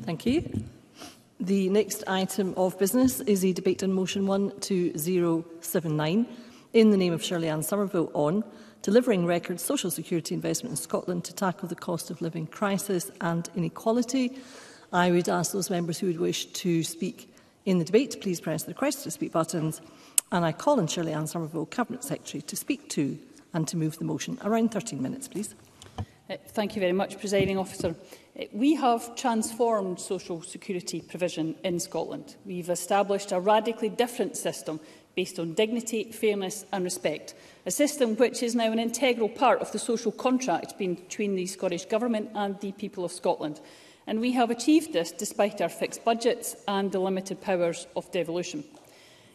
Thank you. The next item of business is a debate on motion 12079 in the name of Shirley Ann Somerville on delivering record social security investment in Scotland to tackle the cost of living crisis and inequality. I would ask those members who would wish to speak in the debate, please press the request to speak buttons. And I call on Shirley Ann Somerville, Cabinet Secretary, to speak to and to move the motion. Around 13 minutes, please. Uh, thank you very much, Presiding Officer. Eh, we have transformed social security provision in Scotland. We've established a radically different system based on dignity, fairness and respect, a system which is now an integral part of the social contract between the Scottish Government and the people of Scotland. And we have achieved this despite our fixed budgets and the limited powers of devolution.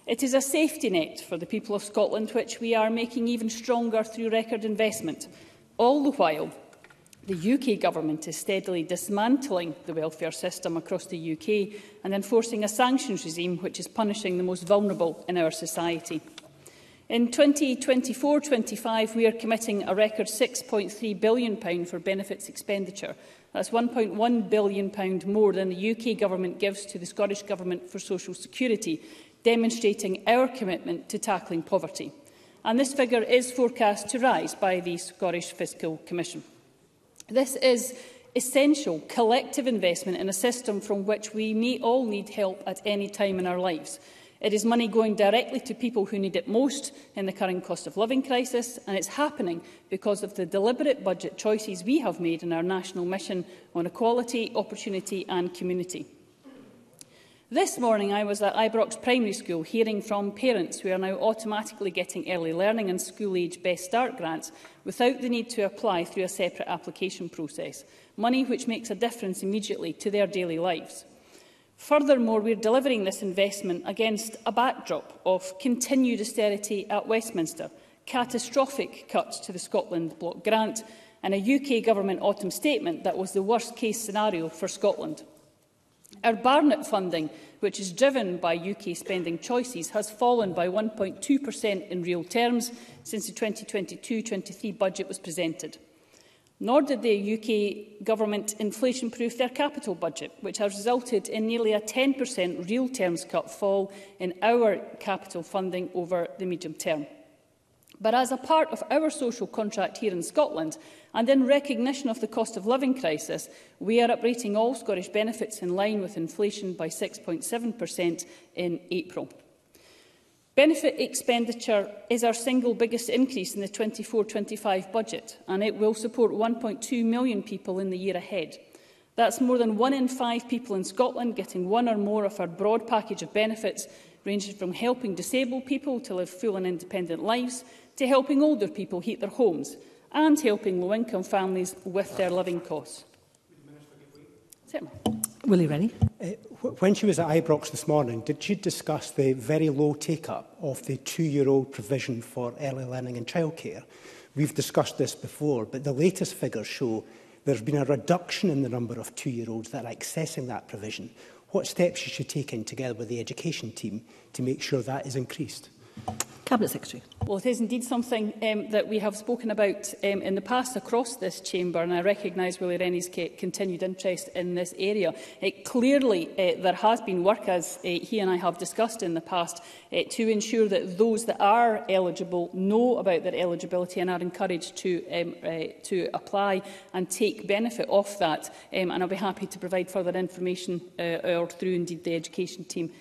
It is a safety net for the people of Scotland, which we are making even stronger through record investment, all the while the UK government is steadily dismantling the welfare system across the UK and enforcing a sanctions regime which is punishing the most vulnerable in our society. In 2024-25, we are committing a record £6.3 billion for benefits expenditure. That's £1.1 billion more than the UK Government gives to the Scottish Government for Social Security, demonstrating our commitment to tackling poverty. And this figure is forecast to rise by the Scottish Fiscal Commission. This is essential collective investment in a system from which we may all need help at any time in our lives. It is money going directly to people who need it most in the current cost of living crisis, and it's happening because of the deliberate budget choices we have made in our national mission on equality, opportunity and community. This morning I was at Ibrox Primary School hearing from parents who are now automatically getting early learning and school age Best Start grants without the need to apply through a separate application process, money which makes a difference immediately to their daily lives. Furthermore, we're delivering this investment against a backdrop of continued austerity at Westminster, catastrophic cuts to the Scotland Block grant and a UK Government autumn statement that was the worst case scenario for Scotland. Our Barnett funding, which is driven by UK spending choices, has fallen by 1.2% in real terms since the 2022-23 budget was presented. Nor did the UK government inflation-proof their capital budget, which has resulted in nearly a 10% real terms cut fall in our capital funding over the medium term. But as a part of our social contract here in Scotland, And in recognition of the cost of living crisis, we are uprating all Scottish benefits in line with inflation by 6.7% in April. Benefit expenditure is our single biggest increase in the 24-25 budget, and it will support 1.2 million people in the year ahead. That's more than one in five people in Scotland getting one or more of our broad package of benefits, ranging from helping disabled people to live full and independent lives, to helping older people heat their homes, and helping low-income families with their living costs. Certainly. Willie Rennie. Uh, when she was at Ibrox this morning, did she discuss the very low take-up of the two-year-old provision for early learning and childcare? We've discussed this before, but the latest figures show there's been a reduction in the number of two-year-olds that are accessing that provision. What steps should she in, together with the education team to make sure that is increased? Cabinet Secretary. Well, it is indeed something um, that we have spoken about um, in the past across this chamber, and I recognise Willie Rennie's continued interest in this area. It, clearly, uh, there has been work, as uh, he and I have discussed in the past, uh, to ensure that those that are eligible know about their eligibility and are encouraged to, um, uh, to apply and take benefit of that. Um, and I'll be happy to provide further information, uh, or through indeed the education team,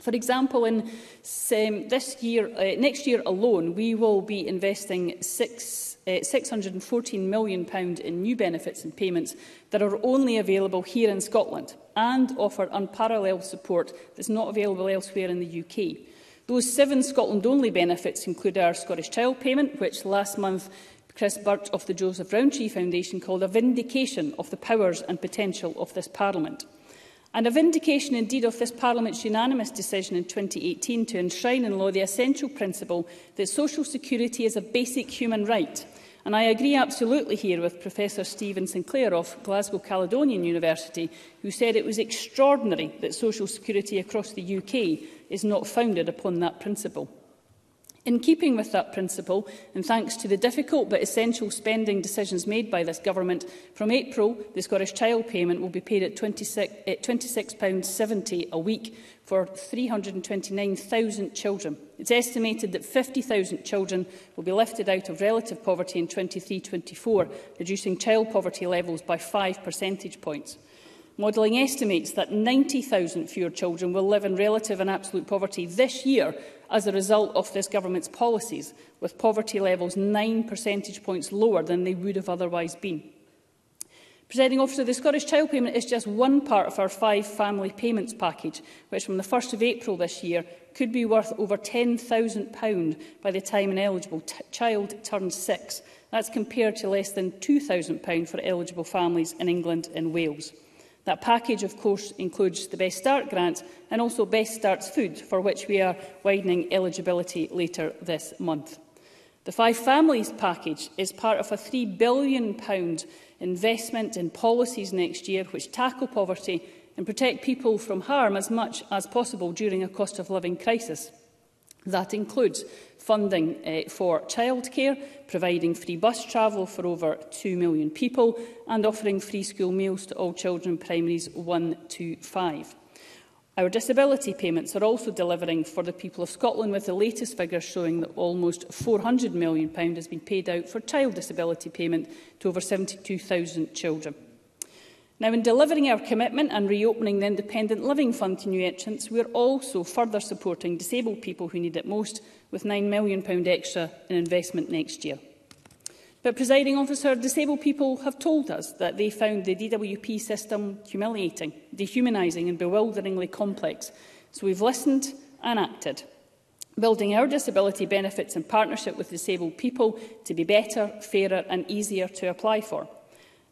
For example, in um, this year, uh, next year alone, we will be investing six, uh, £614 million in new benefits and payments that are only available here in Scotland and offer unparalleled support that's not available elsewhere in the UK. Those seven Scotland-only benefits include our Scottish Child Payment, which last month Chris Burt of the Joseph Rowntree Foundation called a vindication of the powers and potential of this Parliament and a vindication indeed of this Parliament's unanimous decision in 2018 to enshrine in law the essential principle that social security is a basic human right. And I agree absolutely here with Professor Stephen Sinclair of Glasgow Caledonian University, who said it was extraordinary that social security across the UK is not founded upon that principle. In keeping with that principle, and thanks to the difficult but essential spending decisions made by this government, from April, the Scottish Child Payment will be paid at £26.70 at £26 a week for 329,000 children. It's estimated that 50,000 children will be lifted out of relative poverty in 23-24, reducing child poverty levels by 5 percentage points. Modelling estimates that 90,000 fewer children will live in relative and absolute poverty this year as a result of this government's policies, with poverty levels 9 percentage points lower than they would have otherwise been. Presiding officer, the Scottish Child Payment is just one part of our five family payments package, which from the 1st of April this year could be worth over £10,000 by the time an eligible child turns six. That's compared to less than £2,000 for eligible families in England and Wales. That package, of course, includes the Best Start grant and also Best Starts food, for which we are widening eligibility later this month. The Five Families package is part of a £3 billion investment in policies next year which tackle poverty and protect people from harm as much as possible during a cost of living crisis. That includes funding uh, for childcare, providing free bus travel for over 2 million people and offering free school meals to all children primaries 1 to 5. Our disability payments are also delivering for the people of Scotland, with the latest figures showing that almost £400 million has been paid out for child disability payment to over 72,000 children. Now, in delivering our commitment and reopening the Independent Living Fund to new entrants, we are also further supporting disabled people who need it most with £9 million extra in investment next year. But, presiding officer, disabled people have told us that they found the DWP system humiliating, dehumanising and bewilderingly complex. So we've listened and acted, building our disability benefits in partnership with disabled people to be better, fairer and easier to apply for.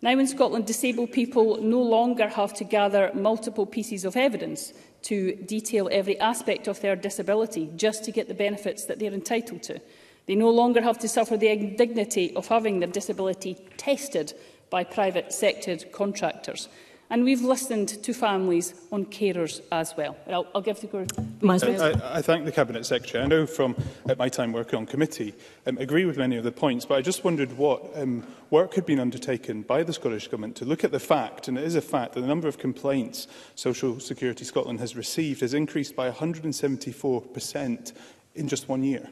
Now in Scotland, disabled people no longer have to gather multiple pieces of evidence to detail every aspect of their disability just to get the benefits that they're entitled to. They no longer have to suffer the indignity of having their disability tested by private sector contractors. And we've listened to families on carers as well. I'll, I'll give the word. I, I thank the Cabinet Secretary. I know from at my time working on committee, um, agree with many of the points, but I just wondered what um, work had been undertaken by the Scottish Government to look at the fact, and it is a fact, that the number of complaints Social Security Scotland has received has increased by 174% in just one year.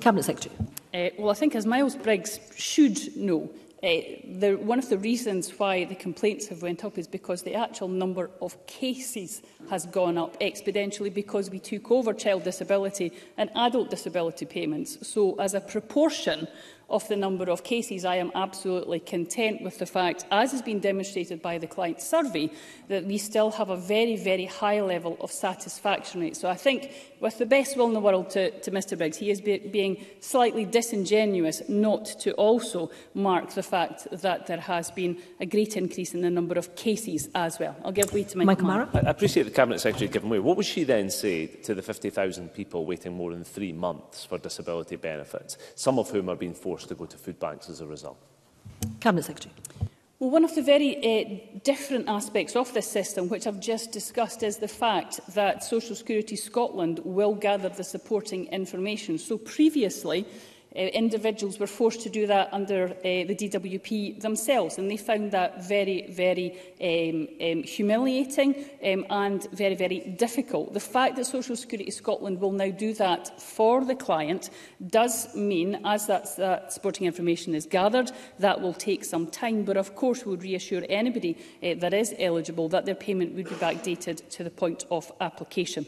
Cabinet Secretary. Uh, well, I think as Miles Briggs should know, Eh, the, one of the reasons why the complaints have went up is because the actual number of cases has gone up exponentially because we took over child disability and adult disability payments. So as a proportion, of the number of cases, I am absolutely content with the fact, as has been demonstrated by the client survey, that we still have a very, very high level of satisfaction rate. So I think, with the best will in the world to, to Mr Briggs, he is be being slightly disingenuous not to also mark the fact that there has been a great increase in the number of cases as well. I'll give way to Mike, Mike Mara. I appreciate the Cabinet Secretary giving way. What would she then say to the 50,000 people waiting more than three months for disability benefits, some of whom are being forced forced to go to food banks as a result. Cabinet Secretary. Well, one of the very uh, different aspects of this system, which I've just discussed, is the fact that Social Security Scotland will gather the supporting information. So previously, uh, individuals were forced to do that under uh, the DWP themselves, and they found that very, very um, um, humiliating um, and very, very difficult. The fact that Social Security Scotland will now do that for the client does mean, as that, that supporting information is gathered, that will take some time, but of course would reassure anybody uh, that is eligible that their payment would be backdated to the point of application.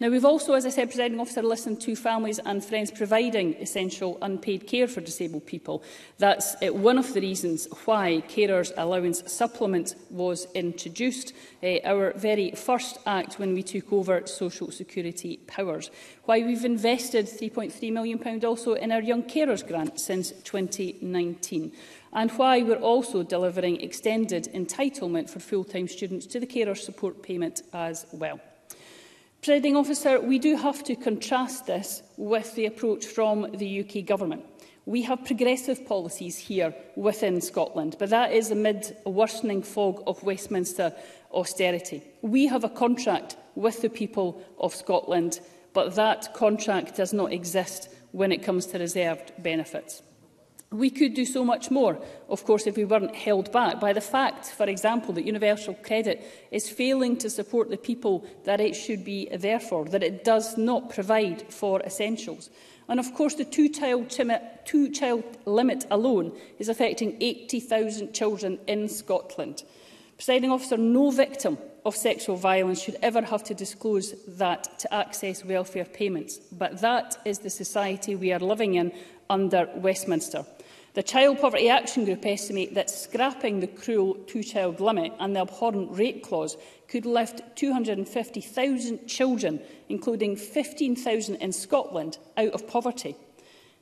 Now, we've also, as I said, presiding officer, listened to families and friends providing essential unpaid care for disabled people. That's uh, one of the reasons why carers allowance supplement was introduced, uh, our very first act when we took over social security powers. Why we've invested £3.3 million also in our young carers grant since 2019 and why we're also delivering extended entitlement for full-time students to the carer support payment as well. Presiding officer, we do have to contrast this with the approach from the UK government. We have progressive policies here within Scotland, but that is amid a worsening fog of Westminster austerity. We have a contract with the people of Scotland, but that contract does not exist when it comes to reserved benefits. We could do so much more, of course, if we weren't held back by the fact, for example, that universal credit is failing to support the people that it should be there for, that it does not provide for essentials. And of course, the two-child two -child limit alone is affecting 80,000 children in Scotland. Presiding officer, no victim of sexual violence should ever have to disclose that to access welfare payments. But that is the society we are living in under Westminster. The Child Poverty Action Group estimate that scrapping the cruel two-child limit and the abhorrent rape clause could lift 250,000 children, including 15,000 in Scotland, out of poverty.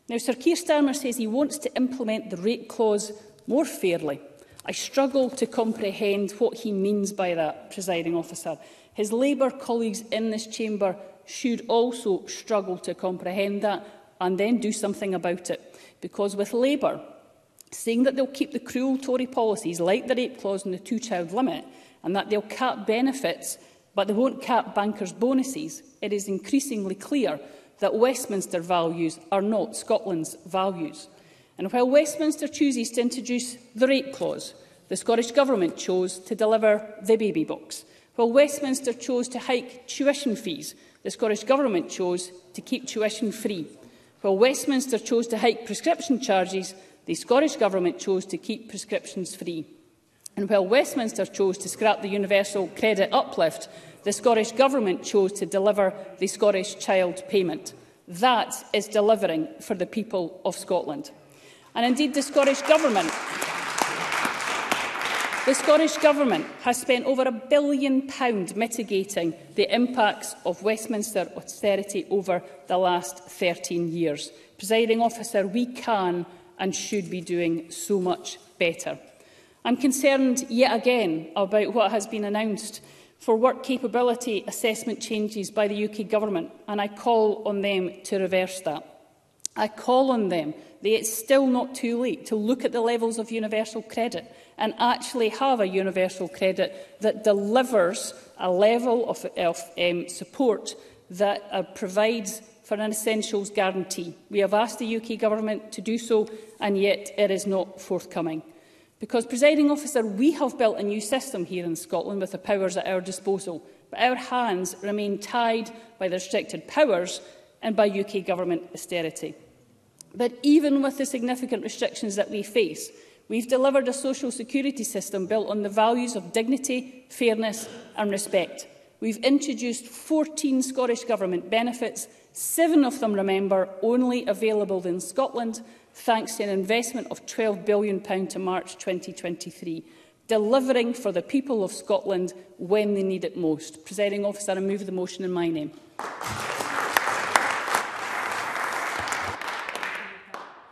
Now, Sir Keir Starmer says he wants to implement the rape clause more fairly. I struggle to comprehend what he means by that, presiding officer. His Labour colleagues in this chamber should also struggle to comprehend that and then do something about it because with Labour, saying that they'll keep the cruel Tory policies like the rape clause and the two-child limit and that they'll cap benefits but they won't cap bankers' bonuses, it is increasingly clear that Westminster values are not Scotland's values. And while Westminster chooses to introduce the rape clause, the Scottish Government chose to deliver the baby box. While Westminster chose to hike tuition fees, the Scottish Government chose to keep tuition free. While Westminster chose to hike prescription charges, the Scottish Government chose to keep prescriptions free. And while Westminster chose to scrap the universal credit uplift, the Scottish Government chose to deliver the Scottish Child Payment. That is delivering for the people of Scotland. And indeed, the Scottish Government... The Scottish Government has spent over a billion pound mitigating the impacts of Westminster austerity over the last 13 years. Presiding officer, we can and should be doing so much better. I'm concerned yet again about what has been announced for work capability assessment changes by the UK Government, and I call on them to reverse that. I call on them that it's still not too late to look at the levels of universal credit and actually have a universal credit that delivers a level of, of um, support that uh, provides for an essentials guarantee. We have asked the UK Government to do so, and yet it is not forthcoming. Because, presiding officer, we have built a new system here in Scotland with the powers at our disposal, but our hands remain tied by the restricted powers and by UK Government austerity. But even with the significant restrictions that we face, We've delivered a social security system built on the values of dignity, fairness and respect. We've introduced 14 Scottish Government benefits, seven of them, remember, only available in Scotland, thanks to an investment of £12 billion to March 2023, delivering for the people of Scotland when they need it most. Presiding officer, I move the motion in my name.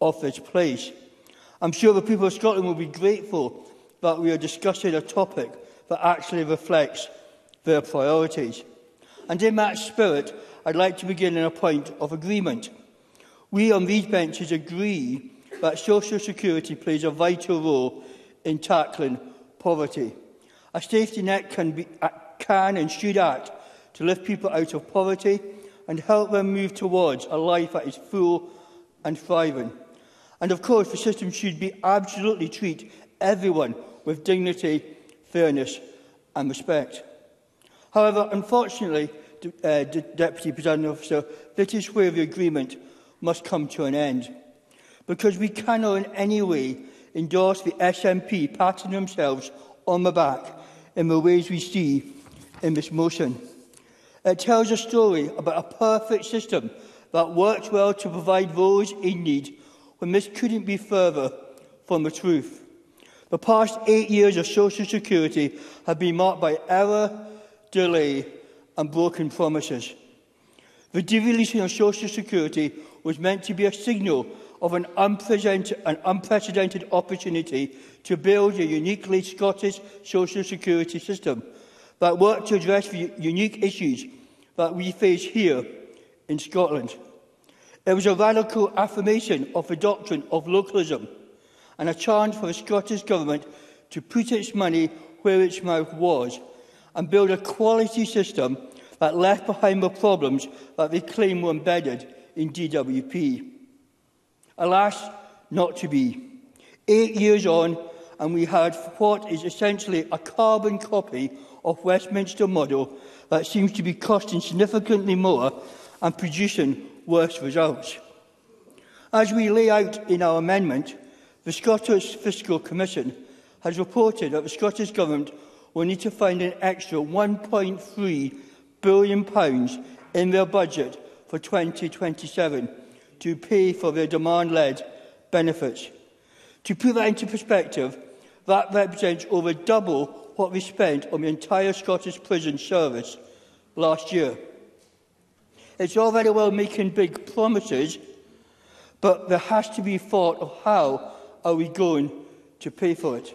of this place. I'm sure the people of Scotland will be grateful that we are discussing a topic that actually reflects their priorities. And in that spirit, I'd like to begin in a point of agreement. We on these benches agree that Social Security plays a vital role in tackling poverty. A safety net can, be, can and should act to lift people out of poverty and help them move towards a life that is full and thriving. And of course, the system should be absolutely treat everyone with dignity, fairness and respect. However, unfortunately, uh, Deputy Presiding Officer, this is where the agreement must come to an end, because we cannot in any way endorse the SNP patting themselves on the back in the ways we see in this motion. It tells a story about a perfect system that worked well to provide those in need when this couldn't be further from the truth. The past eight years of Social Security have been marked by error, delay and broken promises. The devolution of Social Security was meant to be a signal of an unprecedented, an unprecedented opportunity to build a uniquely Scottish social security system that worked to address the unique issues that we face here in Scotland. It was a radical affirmation of the doctrine of localism – and a chance for the Scottish Government to put its money where its mouth was and build a quality system that left behind the problems that they claim were embedded in DWP. Alas, not to be. Eight years on, and we had what is essentially a carbon copy of Westminster model that seems to be costing significantly more and producing worse results. As we lay out in our amendment, The Scottish Fiscal Commission has reported that the Scottish Government will need to find an extra £1.3 billion in their budget for 2027 to pay for their demand-led benefits. To put that into perspective, that represents over double what we spent on the entire Scottish prison service last year. It's all very well making big promises, but there has to be thought of how are we going to pay for it?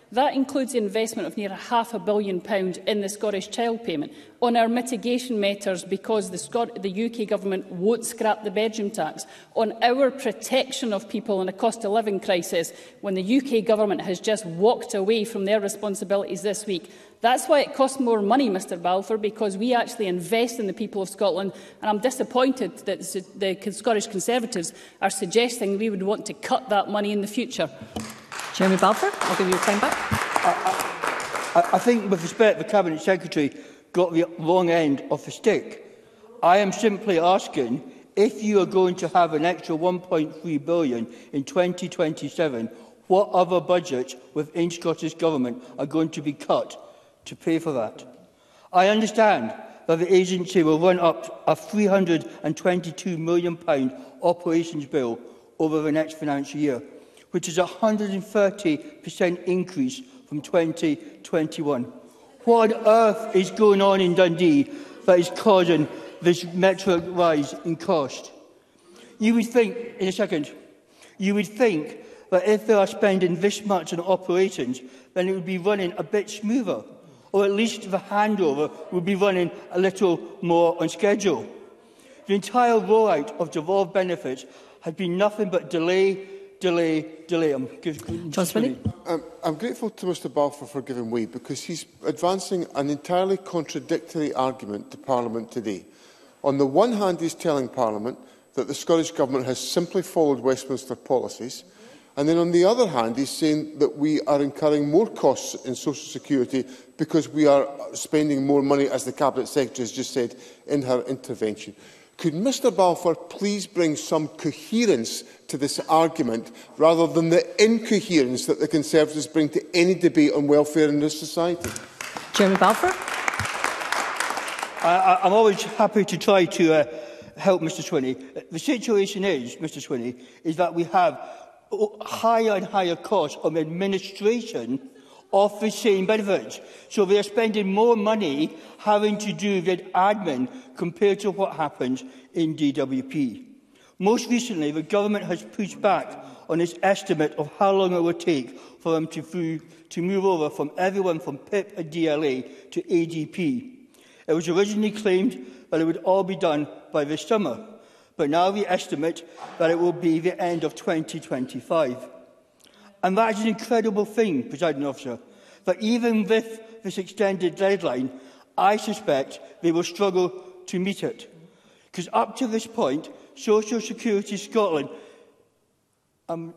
That includes the investment of near a half a billion pounds in the Scottish child payment on our mitigation matters because the, Scot the UK government won't scrap the bedroom tax, on our protection of people in a cost of living crisis when the UK government has just walked away from their responsibilities this week. That's why it costs more money, Mr Balfour, because we actually invest in the people of Scotland. And I'm disappointed that the Scottish Conservatives are suggesting we would want to cut that money in the future. Jeremy Balfour, I'll give you a time back. I, I, I think, with respect, the Cabinet Secretary got the long end of the stick. I am simply asking if you are going to have an extra 1.3 billion in 2027, what other budgets within Scottish Government are going to be cut to pay for that. I understand that the agency will run up a £322 million operations bill over the next financial year, which is a 130% increase from 2021. What on earth is going on in Dundee that is causing this metro rise in cost? You would think, in a second, you would think that if they are spending this much on operations, then it would be running a bit smoother or at least the handover would be running a little more on schedule. The entire rollout of devolved benefits has been nothing but delay, delay, delay. I'm, John Spinney. I'm, I'm grateful to Mr Balfour for giving way because he's advancing an entirely contradictory argument to Parliament today. On the one hand, he's telling Parliament that the Scottish Government has simply followed Westminster policies – And then on the other hand, he's saying that we are incurring more costs in social security because we are spending more money, as the Cabinet Secretary has just said in her intervention. Could Mr Balfour please bring some coherence to this argument rather than the incoherence that the Conservatives bring to any debate on welfare in this society? Chairman Balfour. I, I'm always happy to try to uh, help Mr Swinney. The situation is, Mr Swinney, is that we have higher and higher costs of administration of the same benefits. So they are spending more money having to do with admin compared to what happens in DWP. Most recently, the government has pushed back on its estimate of how long it will take for them to, to move over from everyone from PIP and DLA to ADP. It was originally claimed that it would all be done by this summer but now we estimate that it will be the end of 2025. And that is an incredible thing, President officer, that even with this extended deadline, I suspect they will struggle to meet it. Because up to this point, Social Security Scotland... Um,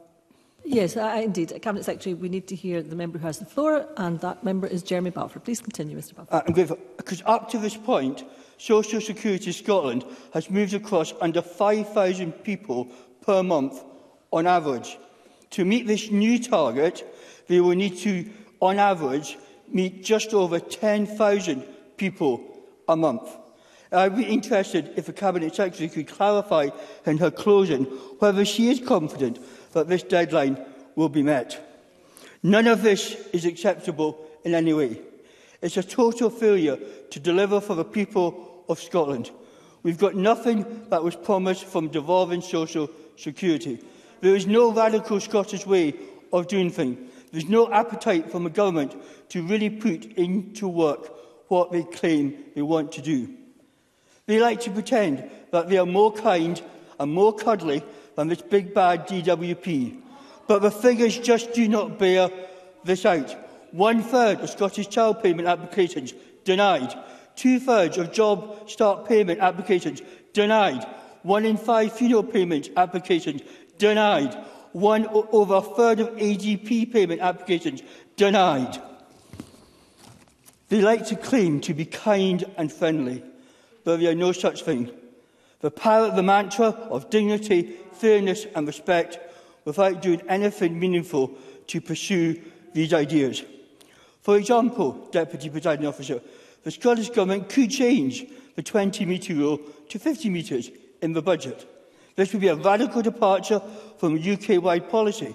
yes, I, indeed. Uh, Cabinet Secretary, we need to hear the member who has the floor, and that member is Jeremy Balfour. Please continue, Mr Balfour. Uh, because up to this point, Social Security Scotland has moved across under 5,000 people per month on average. To meet this new target, they will need to, on average, meet just over 10,000 people a month. I'd be interested if the Cabinet Secretary could clarify in her closing whether she is confident that this deadline will be met. None of this is acceptable in any way. It's a total failure to deliver for the people of Scotland. We've got nothing that was promised from devolving social security. There is no radical Scottish way of doing things. There's no appetite from the government to really put into work what they claim they want to do. They like to pretend that they are more kind and more cuddly than this big bad DWP. But the figures just do not bear this out. One third of Scottish child payment applications denied. Two thirds of job start payment applications denied. One in five funeral payment applications denied. One over a third of AGP payment applications denied. They like to claim to be kind and friendly, but they are no such thing. They parrot the mantra of dignity, fairness and respect without doing anything meaningful to pursue these ideas. For example, Deputy Presiding Officer, the Scottish Government could change the 20-metre rule to 50 metres in the budget. This would be a radical departure from UK-wide policy.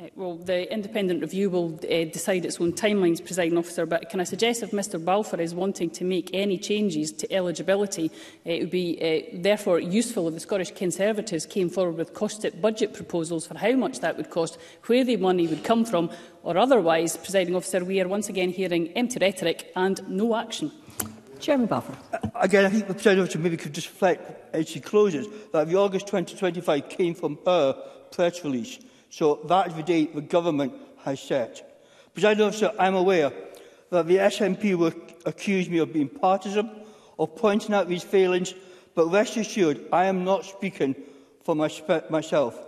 Uh, well, the independent review will uh, decide its own timelines, presiding officer, but can I suggest if Mr Balfour is wanting to make any changes to eligibility, uh, it would be uh, therefore useful if the Scottish Conservatives came forward with costed budget proposals for how much that would cost, where the money would come from, or otherwise, presiding officer, we are once again hearing empty rhetoric and no action. Chairman Balfour. Uh, again, I think the President maybe could just reflect as she closes that the August 2025 came from her press release. So that is the date the government has set. President Officer, I'm aware that the SNP will accuse me of being partisan, of pointing out these failings, but rest assured I am not speaking for my, myself.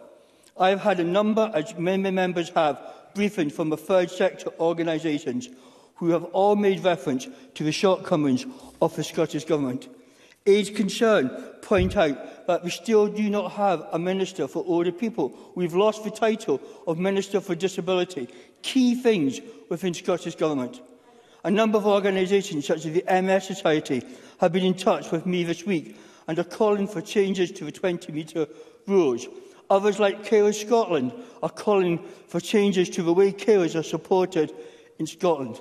I have had a number, as many members have, briefings from the third sector organisations who have all made reference to the shortcomings of the Scottish Government. Aid Concern point out that we still do not have a Minister for Older People. We've lost the title of Minister for Disability. Key things within Scottish Government. A number of organisations, such as the MS Society, have been in touch with me this week and are calling for changes to the 20-metre rules. Others, like Carers Scotland, are calling for changes to the way carers are supported in Scotland.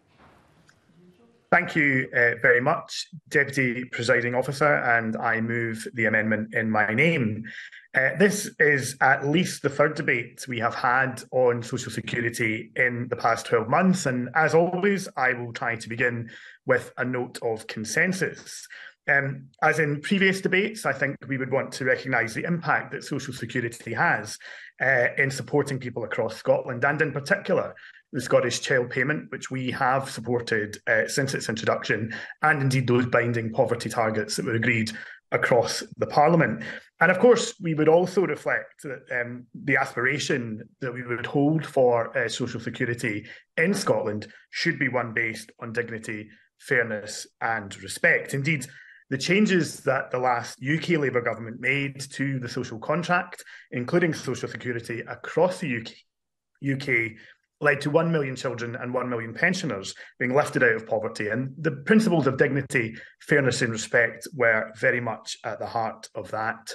Thank you uh, very much, Deputy Presiding Officer, and I move the amendment in my name. Uh, this is at least the third debate we have had on Social Security in the past 12 months, and as always, I will try to begin with a note of consensus. Um, as in previous debates, I think we would want to recognise the impact that Social Security has uh, in supporting people across Scotland and, in particular, the Scottish Child Payment, which we have supported uh, since its introduction, and indeed those binding poverty targets that were agreed across the Parliament. And of course, we would also reflect that um, the aspiration that we would hold for uh, social security in Scotland should be one based on dignity, fairness, and respect. Indeed, the changes that the last UK Labour government made to the social contract, including social security across the UK, UK led to 1 million children and 1 million pensioners being lifted out of poverty. And the principles of dignity, fairness, and respect were very much at the heart of that.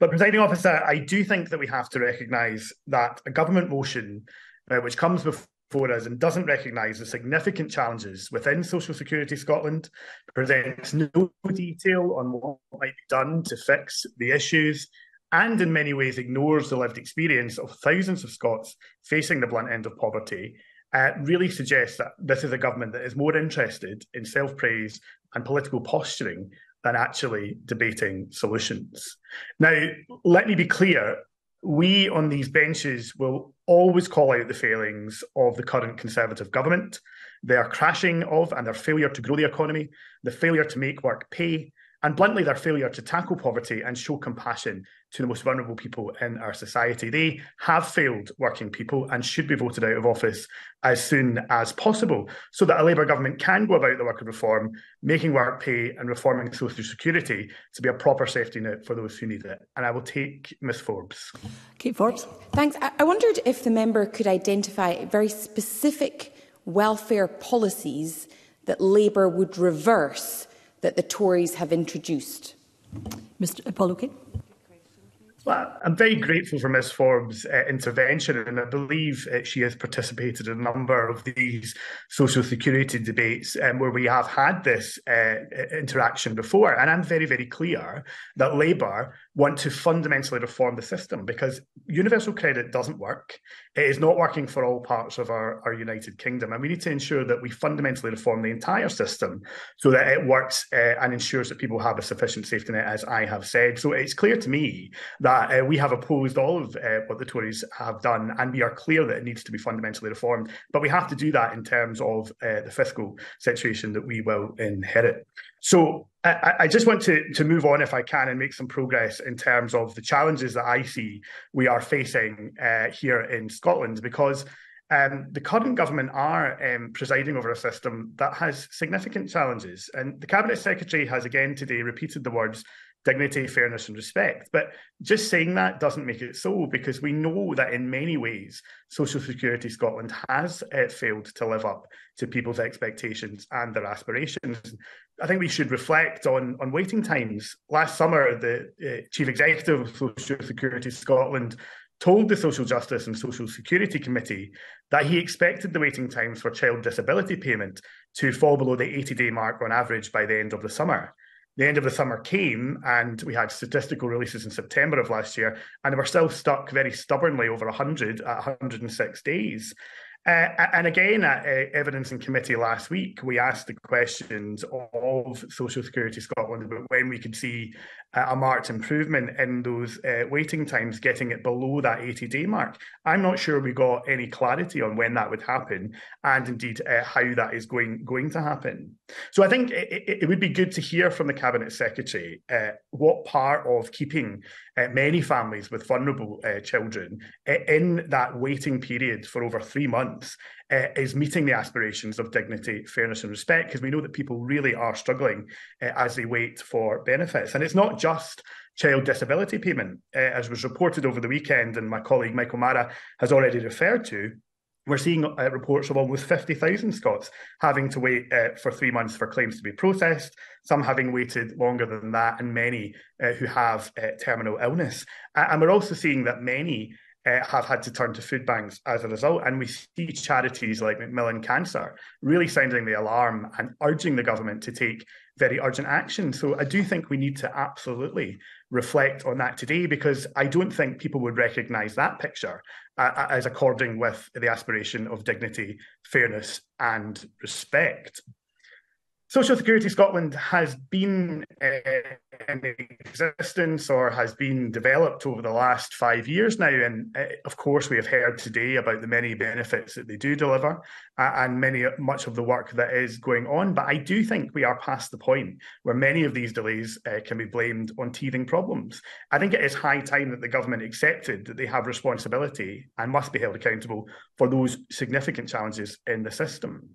But, presiding officer, I do think that we have to recognise that a government motion uh, which comes before us and doesn't recognise the significant challenges within Social Security Scotland, presents no detail on what might be done to fix the issues, and in many ways ignores the lived experience of thousands of Scots facing the blunt end of poverty, uh, really suggests that this is a government that is more interested in self praise and political posturing than actually debating solutions. Now, let me be clear we on these benches will always call out the failings of the current Conservative government, their crashing of and their failure to grow the economy, the failure to make work pay, and bluntly their failure to tackle poverty and show compassion to the most vulnerable people in our society. They have failed working people and should be voted out of office as soon as possible so that a Labour government can go about the work of reform, making work pay and reforming social security to be a proper safety net for those who need it. And I will take Ms Forbes. Kate Forbes. Thanks. I wondered if the member could identify very specific welfare policies that Labour would reverse that the Tories have introduced? Mr. Paul Well, I'm very grateful for Ms Forbes' uh, intervention, and I believe uh, she has participated in a number of these social security debates um, where we have had this uh, interaction before. And I'm very, very clear that Labour want to fundamentally reform the system because universal credit doesn't work. It is not working for all parts of our, our United Kingdom. And we need to ensure that we fundamentally reform the entire system so that it works uh, and ensures that people have a sufficient safety net, as I have said. So it's clear to me that uh, we have opposed all of uh, what the Tories have done, and we are clear that it needs to be fundamentally reformed. But we have to do that in terms of uh, the fiscal situation that we will inherit. So I, just want to, to move on, if I can, and make some progress in terms of the challenges that I see we are facing uh, here in Scotland, because um, the current government are um, presiding over a system that has significant challenges. And the Cabinet Secretary has again today repeated the words dignity, fairness, and respect. But just saying that doesn't make it so because we know that in many ways, Social Security Scotland has uh, failed to live up to people's expectations and their aspirations. I think we should reflect on on waiting times. Last summer, the uh, chief executive of Social Security Scotland told the Social Justice and Social Security Committee that he expected the waiting times for child disability payment to fall below the 80 day mark on average by the end of the summer. The end of the summer came, and we had statistical releases in September of last year, and we're still stuck very stubbornly over 100 at 106 days. Uh, and again, at uh, evidence and committee last week, we asked the questions of Social Security Scotland about when we could see uh, a marked improvement in those uh, waiting times, getting it below that 80 day mark. I'm not sure we got any clarity on when that would happen and indeed uh, how that is going, going to happen. So I think it, it, would be good to hear from the Cabinet Secretary uh, what part of keeping uh, many families with vulnerable uh, children uh, in that waiting period for over three months uh, is meeting the aspirations of dignity, fairness, and respect, because we know that people really are struggling uh, as they wait for benefits. And it's not just child disability payment, uh, as was reported over the weekend, and my colleague Michael Mara has already referred to. We're seeing uh, reports of almost 50,000 Scots having to wait uh, for three months for claims to be processed, some having waited longer than that, and many uh, who have uh, terminal illness. And we're also seeing that many uh, have had to turn to food banks as a result. And we see charities like Macmillan Cancer really sounding the alarm and urging the government to take very urgent action. So I do think we need to absolutely reflect on that today because I don't think people would recognise that picture uh, as according with the aspiration of dignity, fairness, and respect. Social Security Scotland has been uh, in existence or has been developed over the last five years now. And uh, of course, we have heard today about the many benefits that they do deliver and many much of the work that is going on. But I do think we are past the point where many of these delays uh, can be blamed on teething problems. I think it is high time that the government accepted that they have responsibility and must be held accountable for those significant challenges in the system.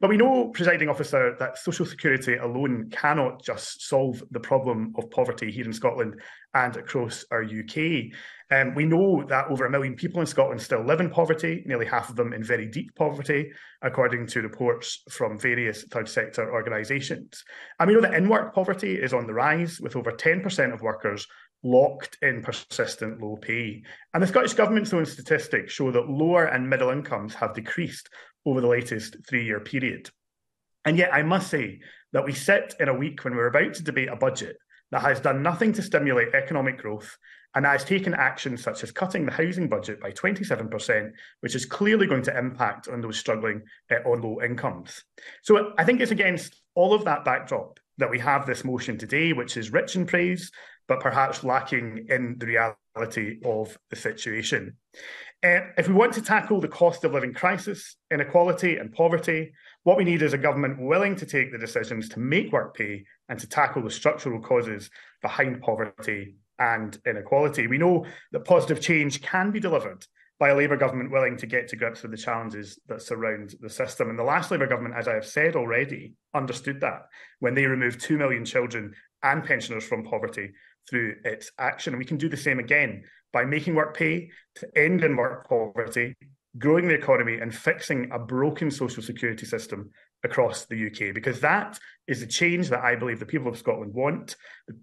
But we know, presiding officer, that social security alone cannot just solve the problem of poverty here in Scotland and across our UK. Um, we know that over a million people in Scotland still live in poverty, nearly half of them in very deep poverty, according to reports from various third sector organisations. And we know that in work poverty is on the rise, with over 10% of workers locked in persistent low pay. And the Scottish Government's own statistics show that lower and middle incomes have decreased over the latest three year period. And yet, I must say that we sit in a week when we're about to debate a budget that has done nothing to stimulate economic growth and has taken actions such as cutting the housing budget by 27%, which is clearly going to impact on those struggling uh, on low incomes. So I think it's against all of that backdrop that we have this motion today, which is rich in praise, but perhaps lacking in the reality of the situation. Uh, if we want to tackle the cost of living crisis, inequality, and poverty, what we need is a government willing to take the decisions to make work pay and to tackle the structural causes behind poverty and inequality. We know that positive change can be delivered by a Labour government willing to get to grips with the challenges that surround the system. And the last Labour government, as I have said already, understood that when they removed 2 million children and pensioners from poverty through its action. And we can do the same again by making work pay, to ending work poverty, growing the economy, and fixing a broken social security system across the UK. Because that is the change that I believe the people of Scotland want,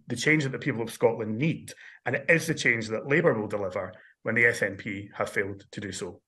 the change that the people of Scotland need, and it is the change that Labour will deliver when the SNP have failed to do so.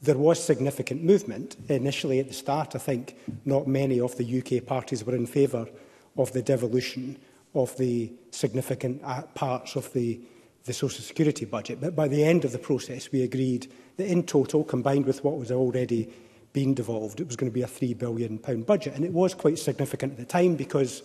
there was significant movement. Initially at the start, I think not many of the UK parties were in favour of the devolution of the significant uh, parts of the, the social security budget. But by the end of the process, we agreed that in total, combined with what was already being devolved, it was going to be a £3 billion budget. And it was quite significant at the time because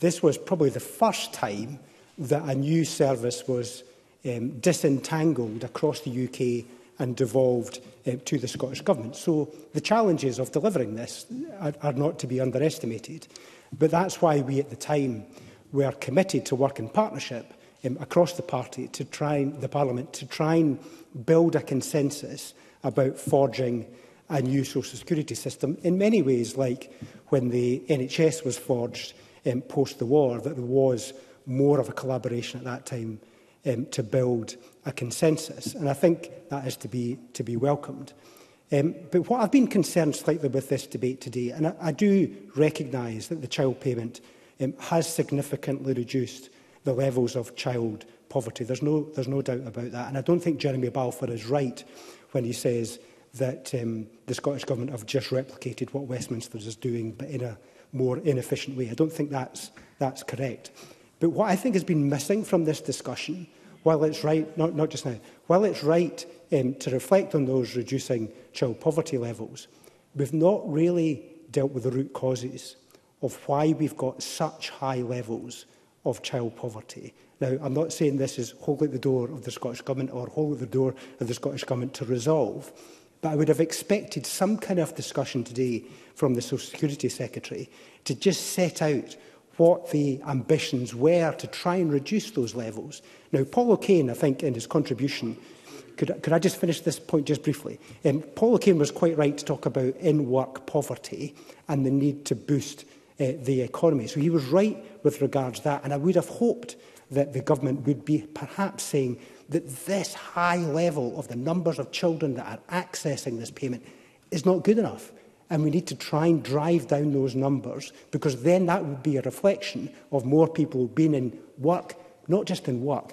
this was probably the first time that a new service was um, disentangled across the UK and devolved um, to the Scottish Government. So the challenges of delivering this are, are not to be underestimated. But that's why we at the time were committed to work in partnership um, across the party to try the Parliament to try and build a consensus about forging a new social security system in many ways like when the NHS was forged um, post the war, that there was more of a collaboration at that time um, to build a consensus. And I think that is to be, to be welcomed. Um, but what I've been concerned slightly with this debate today, and I, I do recognise that the child payment um, has significantly reduced the levels of child poverty. There's no, there's no doubt about that. And I don't think Jeremy Balfour is right when he says that um, the Scottish Government have just replicated what Westminster is doing, but in a more inefficient way. I don't think that's, that's correct. But what I think has been missing from this discussion, while it's right, not, not just now, while it's right um, to reflect on those reducing child poverty levels, we've not really dealt with the root causes of why we've got such high levels of child poverty. Now, I'm not saying this is wholly at the door of the Scottish Government or wholly at the door of the Scottish Government to resolve, But I would have expected some kind of discussion today from the Social Security Secretary to just set out what the ambitions were to try and reduce those levels. Now, Paul O'Kane, I think, in his contribution, could, could I just finish this point just briefly? Um, Paul O'Kane was quite right to talk about in-work poverty and the need to boost uh, the economy. So he was right with regards to that, and I would have hoped that the government would be perhaps saying that this high level of the numbers of children that are accessing this payment is not good enough. And we need to try and drive down those numbers because then that would be a reflection of more people being in work, not just in work,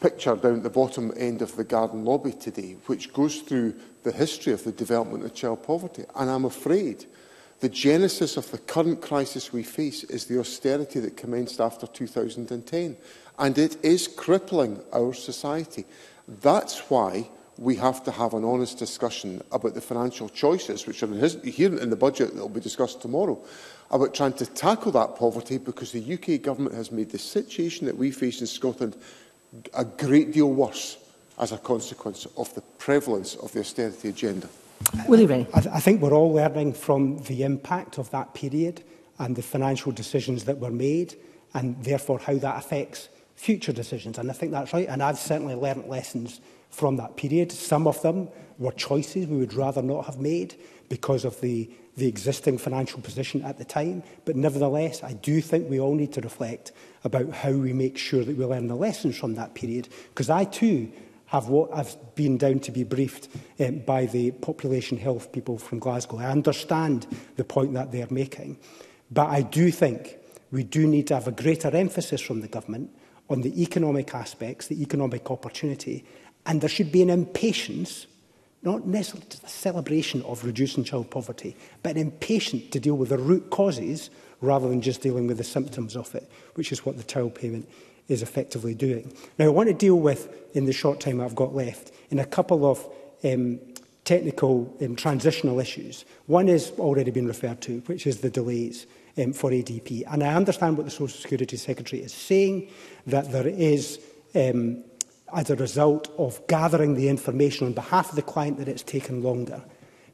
picture down at the bottom end of the garden lobby today, which goes through the history of the development of child poverty. And I'm afraid The genesis of the current crisis we face is the austerity that commenced after 2010, and it is crippling our society. That's why we have to have an honest discussion about the financial choices which are here in the budget that will be discussed tomorrow about trying to tackle that poverty because the UK government has made the situation that we face in Scotland a great deal worse as a consequence of the prevalence of the austerity agenda. Willie Rennie. I, th I think we're all learning from the impact of that period and the financial decisions that were made and therefore how that affects future decisions. And I think that's right. And I've certainly learnt lessons from that period. Some of them were choices we would rather not have made because of the, the existing financial position at the time. But nevertheless, I do think we all need to reflect about how we make sure that we learn the lessons from that period. Because I too have what I've been down to be briefed um, by the population health people from Glasgow. I understand the point that they're making, but I do think we do need to have a greater emphasis from the government on the economic aspects, the economic opportunity, and there should be an impatience, not necessarily a celebration of reducing child poverty, but an impatience to deal with the root causes rather than just dealing with the symptoms of it, which is what the child payment is effectively doing. Now, I want to deal with, in the short time I've got left, in a couple of um, technical um, transitional issues. One is already been referred to, which is the delays um, for ADP. And I understand what the Social Security Secretary is saying, that there is, um, as a result of gathering the information on behalf of the client, that it's taken longer.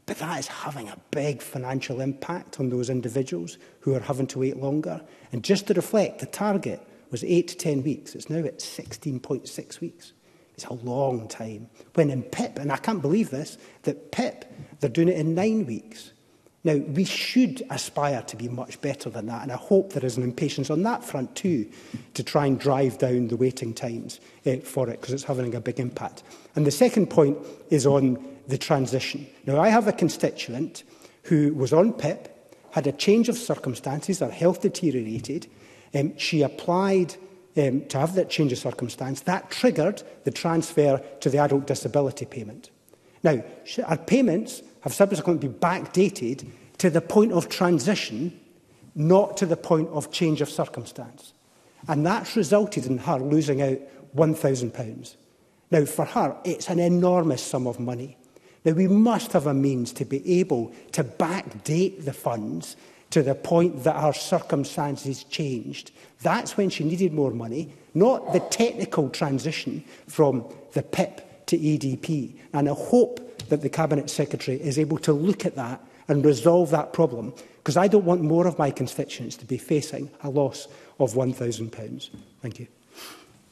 But that is having a big financial impact on those individuals who are having to wait longer. And just to reflect, the target was 8 to 10 weeks. It's now at 16.6 weeks. It's a long time. When in PIP, and I can't believe this, that PIP, they're doing it in nine weeks. Now, we should aspire to be much better than that, and I hope there is an impatience on that front too to try and drive down the waiting times eh, for it, because it's having a big impact. And the second point is on the transition. Now, I have a constituent who was on PIP, had a change of circumstances, their health deteriorated, Um, she applied um, to have that change of circumstance. That triggered the transfer to the adult disability payment. Now, our payments have subsequently been backdated to the point of transition, not to the point of change of circumstance. And that's resulted in her losing out £1,000. Now, for her, it's an enormous sum of money. Now, we must have a means to be able to backdate the funds to the point that her circumstances changed. That's when she needed more money, not the technical transition from the PIP to EDP. And I hope that the Cabinet Secretary is able to look at that and resolve that problem, because I don't want more of my constituents to be facing a loss of £1,000. Thank you.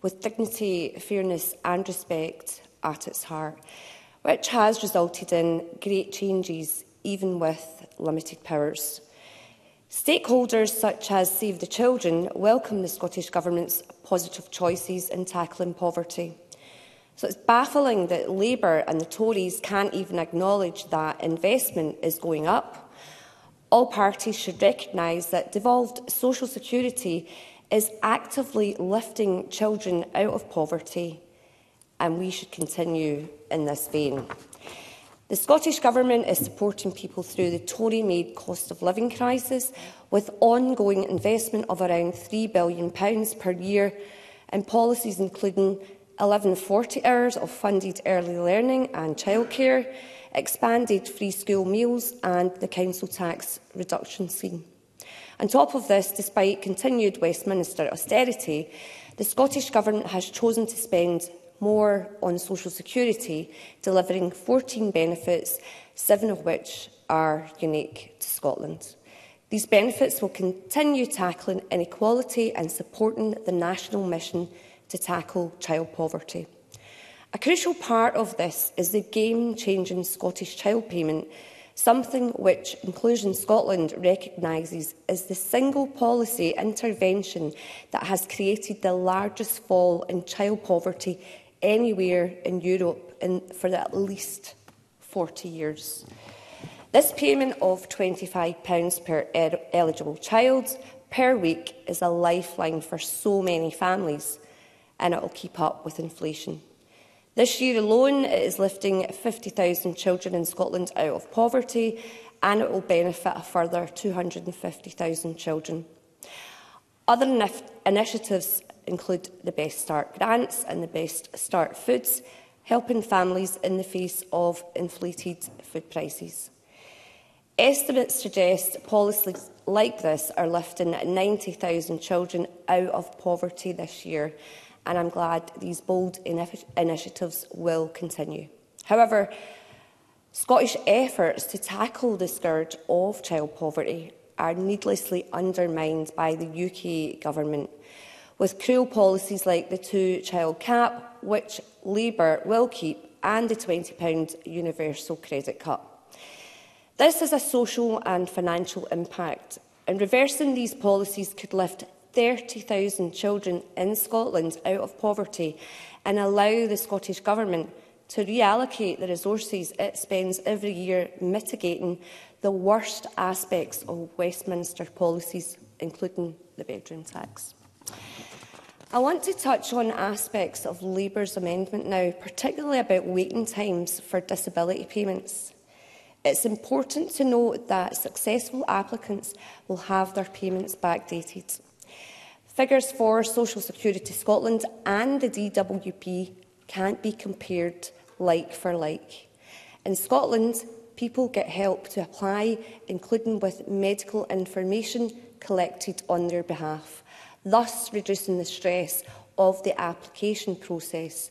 with dignity, fairness and respect at its heart, which has resulted in great changes even with limited powers. Stakeholders such as Save the Children welcome the Scottish Government's positive choices in tackling poverty. So it's baffling that Labour and the Tories can't even acknowledge that investment is going up. All parties should recognise that devolved social security is actively lifting children out of poverty, and we should continue in this vein. The Scottish Government is supporting people through the Tory-made cost of living crisis with ongoing investment of around £3 billion per year and policies including 1140 hours of funded early learning and childcare, expanded free school meals and the council tax reduction scheme. On top of this, despite continued Westminster austerity, the Scottish Government has chosen to spend more on social security, delivering 14 benefits, seven of which are unique to Scotland. These benefits will continue tackling inequality and supporting the national mission to tackle child poverty. A crucial part of this is the game-changing Scottish Child Payment, something which Inclusion Scotland recognises as the single policy intervention that has created the largest fall in child poverty anywhere in Europe in, for at least 40 years. This payment of £25 per er eligible child per week is a lifeline for so many families, and it will keep up with inflation. This year alone, it is lifting 50,000 children in Scotland out of poverty, and it will benefit a further 250,000 children. Other initiatives include the Best Start grants and the Best Start foods, helping families in the face of inflated food prices. Estimates suggest policies like this are lifting 90,000 children out of poverty this year, and I'm glad these bold initiatives will continue. However, Scottish efforts to tackle the scourge of child poverty are needlessly undermined by the UK government with cruel policies like the two-child cap, which Labour will keep, and the £20 universal credit cut. This has a social and financial impact, and reversing these policies could lift 30,000 children in Scotland out of poverty and allow the Scottish Government to reallocate the resources it spends every year mitigating the worst aspects of Westminster policies, including the bedroom tax. I want to touch on aspects of Labour's amendment now, particularly about waiting times for disability payments. It's important to note that successful applicants will have their payments backdated. Figures for Social Security Scotland and the DWP can't be compared like for like. In Scotland, people get help to apply, including with medical information collected on their behalf thus reducing the stress of the application process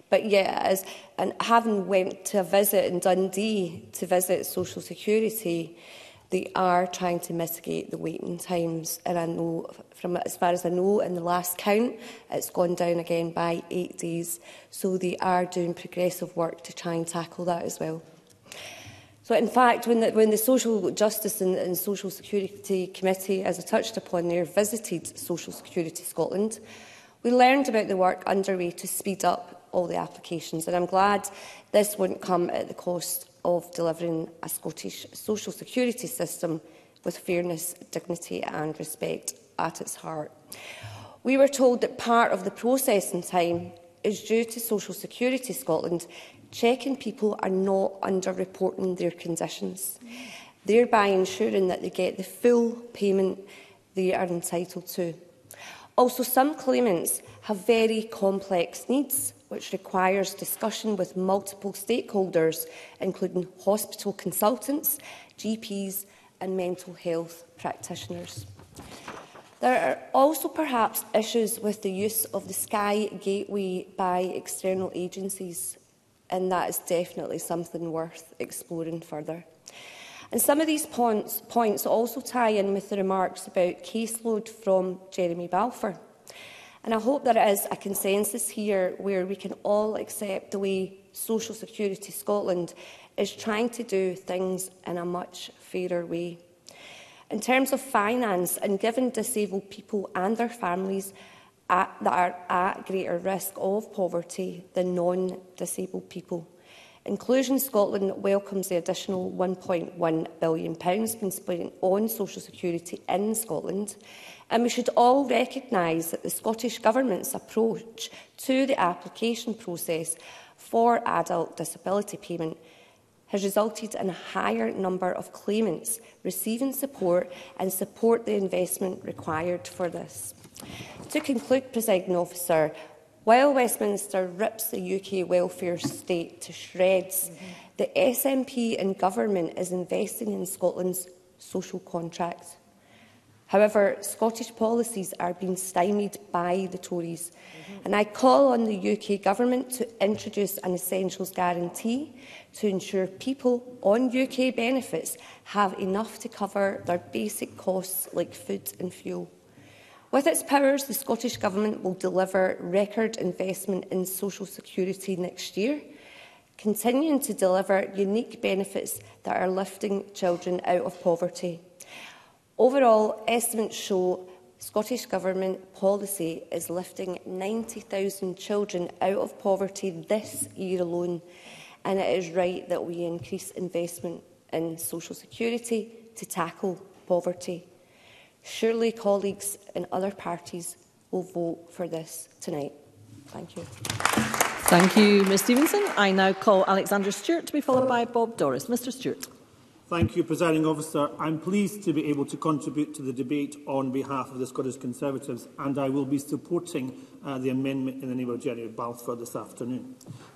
But yeah, as and having went to a visit in Dundee to visit social security, They are trying to mitigate the waiting times. And I know, from as far as I know, in the last count, it's gone down again by eight days. So they are doing progressive work to try and tackle that as well. So in fact, when the, when the Social Justice and, and Social Security Committee, as I touched upon there, visited Social Security Scotland, we learned about the work underway to speed up all the applications. And I'm glad this wouldn't come at the cost of delivering a Scottish social security system with fairness, dignity and respect at its heart. We were told that part of the process in time is due to Social Security Scotland checking people are not underreporting their conditions, thereby ensuring that they get the full payment they are entitled to. Also, some claimants have very complex needs which requires discussion with multiple stakeholders, including hospital consultants, GPs and mental health practitioners. There are also perhaps issues with the use of the Sky Gateway by external agencies, and that is definitely something worth exploring further. And some of these points, points also tie in with the remarks about caseload from Jeremy Balfour. And I hope there is a consensus here where we can all accept the way Social Security Scotland is trying to do things in a much fairer way. In terms of finance and giving disabled people and their families at, that are at greater risk of poverty than non-disabled people. Inclusion Scotland welcomes the additional £1.1 billion being spent on social security in Scotland, and we should all recognise that the Scottish Government's approach to the application process for adult disability payment has resulted in a higher number of claimants receiving support and support the investment required for this. To conclude, Presiding Officer, While Westminster rips the UK welfare state to shreds, mm -hmm. the SNP and government is investing in Scotland's social contract. However, Scottish policies are being stymied by the Tories, mm -hmm. and I call on the UK government to introduce an essentials guarantee to ensure people on UK benefits have enough to cover their basic costs like food and fuel. With its powers, the Scottish Government will deliver record investment in social security next year, continuing to deliver unique benefits that are lifting children out of poverty. Overall, estimates show Scottish Government policy is lifting 90,000 children out of poverty this year alone, and it is right that we increase investment in social security to tackle poverty. Surely colleagues in other parties will vote for this tonight. Thank you. Thank you, Ms Stevenson. I now call Alexander Stewart to be followed by Bob Doris. Mr Stewart. Thank you, Presiding Officer. I'm pleased to be able to contribute to the debate on behalf of the Scottish Conservatives, and I will be supporting uh, the amendment in the name of Jerry Balfour this afternoon.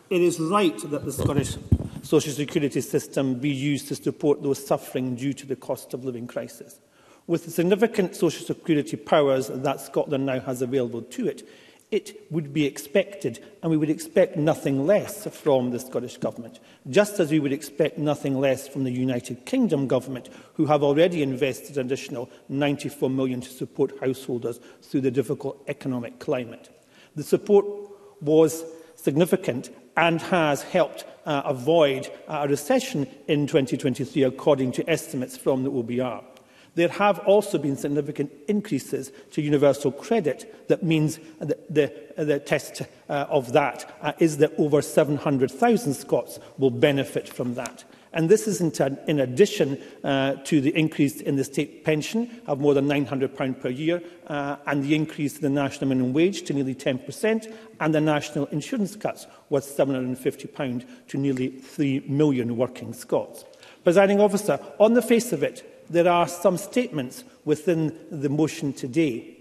It is right that the Scottish social security system be used to support those suffering due to the cost of living crisis. With the significant social security powers that Scotland now has available to it, it would be expected, and we would expect nothing less from the Scottish Government, just as we would expect nothing less from the United Kingdom Government, who have already invested an additional £94 million to support householders through the difficult economic climate. The support was significant and has helped uh, avoid uh, a recession in 2023, according to estimates from the OBR. There have also been significant increases to universal credit. That means that the, the test uh, of that uh, is that over 700,000 Scots will benefit from that. And this is in, addition uh, to the increase in the state pension of more than £900 per year uh, and the increase in the national minimum wage to nearly 10% and the national insurance cuts was £750 to nearly 3 million working Scots. Presiding officer, on the face of it, there are some statements within the motion today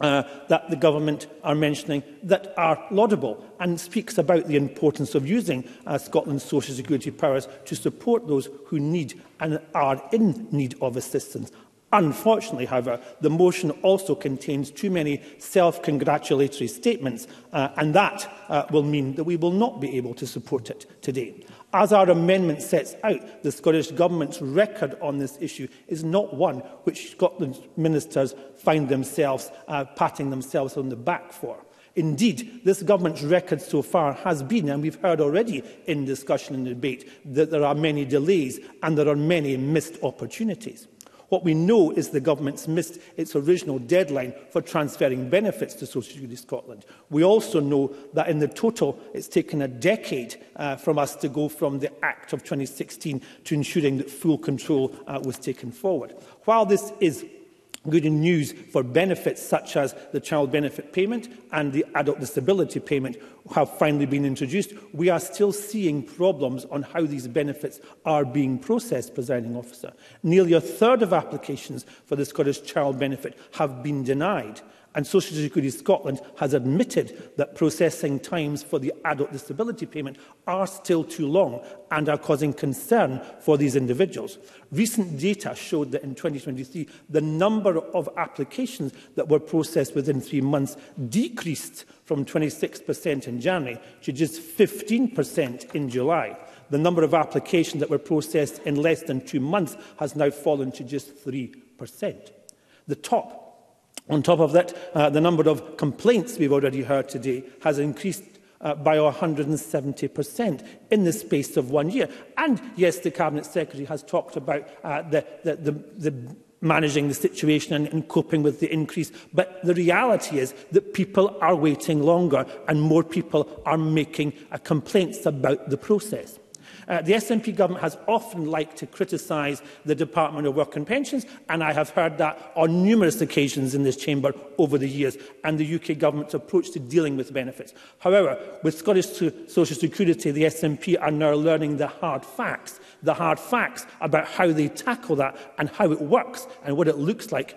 uh, that the government are mentioning that are laudable and speaks about the importance of using uh, Scotland's social security powers to support those who need and are in need of assistance. Unfortunately, however, the motion also contains too many self-congratulatory statements, uh, and that uh, will mean that we will not be able to support it today. As our amendment sets out, the Scottish Government's record on this issue is not one which Scotland's ministers find themselves uh, patting themselves on the back for. Indeed, this government's record so far has been, and we've heard already in discussion and debate, that there are many delays and there are many missed opportunities. What we know is the government's missed its original deadline for transferring benefits to Social Security Scotland. We also know that in the total, it's taken a decade uh, from us to go from the Act of 2016 to ensuring that full control uh, was taken forward. While this is good news for benefits such as the child benefit payment and the adult disability payment have finally been introduced, we are still seeing problems on how these benefits are being processed, presiding officer. Nearly a third of applications for the Scottish child benefit have been denied. And Social Security Scotland has admitted that processing times for the adult disability payment are still too long and are causing concern for these individuals. Recent data showed that in 2023, the number of applications that were processed within three months decreased from 26% in January to just 15% in July. The number of applications that were processed in less than two months has now fallen to just 3%. The top On top of that, uh, the number of complaints we've already heard today has increased uh, by 170% in the space of one year. And yes, the Cabinet Secretary has talked about uh, the, the, the, the managing the situation and, and coping with the increase. But the reality is that people are waiting longer and more people are making uh, complaints about the process. Uh, the SNP government has often liked to criticise the Department of Work and Pensions, and I have heard that on numerous occasions in this chamber over the years, and the UK government's approach to dealing with benefits. However, with Scottish Social Security, the SNP are now learning the hard facts, the hard facts about how they tackle that and how it works and what it looks like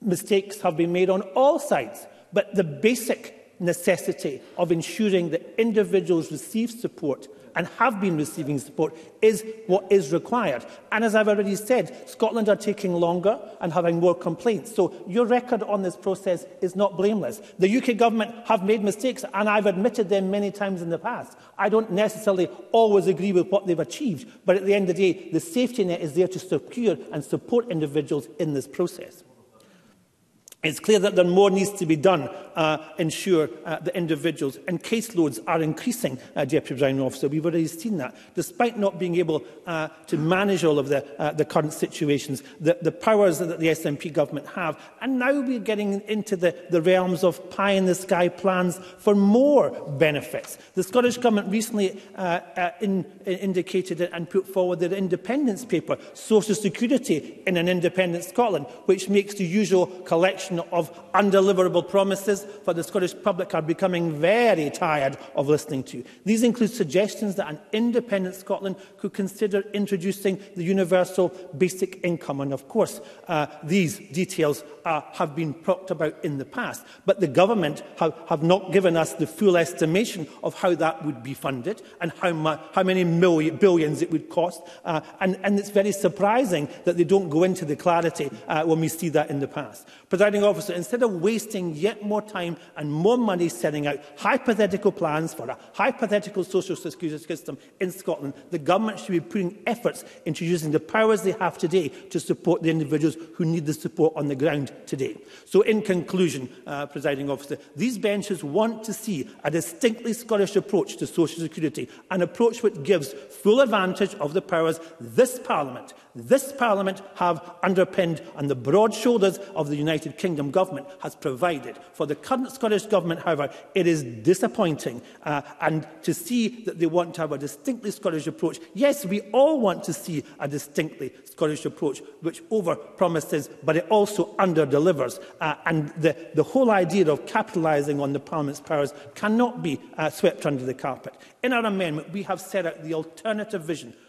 mistakes have been made on all sides. but the basic necessity of ensuring that individuals receive support and have been receiving support is what is required. And as I've already said, Scotland are taking longer and having more complaints. So your record on this process is not blameless. The UK government have made mistakes and I've admitted them many times in the past. I don't necessarily always agree with what they've achieved, but at the end of the day, the safety net is there to secure and support individuals in this process. It's clear that there more needs to be done uh, ensure uh, that individuals and caseloads are increasing, uh, Deputy Presiding Officer. We've already seen that. Despite not being able uh, to manage all of the, uh, the current situations, the, the powers that the SNP government have, and now we're getting into the, the realms of pie-in-the-sky plans for more benefits. The Scottish Government recently uh, uh, in, in indicated and put forward their independence paper, Social Security in an Independent Scotland, which makes the usual collection question of undeliverable promises for the Scottish public are becoming very tired of listening to. These include suggestions that an independent Scotland could consider introducing the universal basic income. And of course, uh, these details uh, have been propped about in the past, but the government have, have not given us the full estimation of how that would be funded and how, much, how many million, billions it would cost. Uh, and, and it's very surprising that they don't go into the clarity uh, when we see that in the past. But presiding officer, instead of wasting yet more time and more money setting out hypothetical plans for a hypothetical social security system in Scotland, the government should be putting efforts into using the powers they have today to support the individuals who need the support on the ground today. So in conclusion, uh, presiding officer, these benches want to see a distinctly Scottish approach to social security, an approach which gives full advantage of the powers this Parliament, this Parliament have underpinned and the broad shoulders of the United Kingdom Government has provided. For the current Scottish Government, however, it is disappointing uh, and to see that they want to have a distinctly Scottish approach. Yes, we all want to see a distinctly Scottish approach which over-promises but it also under-delivers. Uh, and the, the whole idea of capitalising on the Parliament's powers cannot be uh, swept under the carpet. In our amendment, we have set out the alternative vision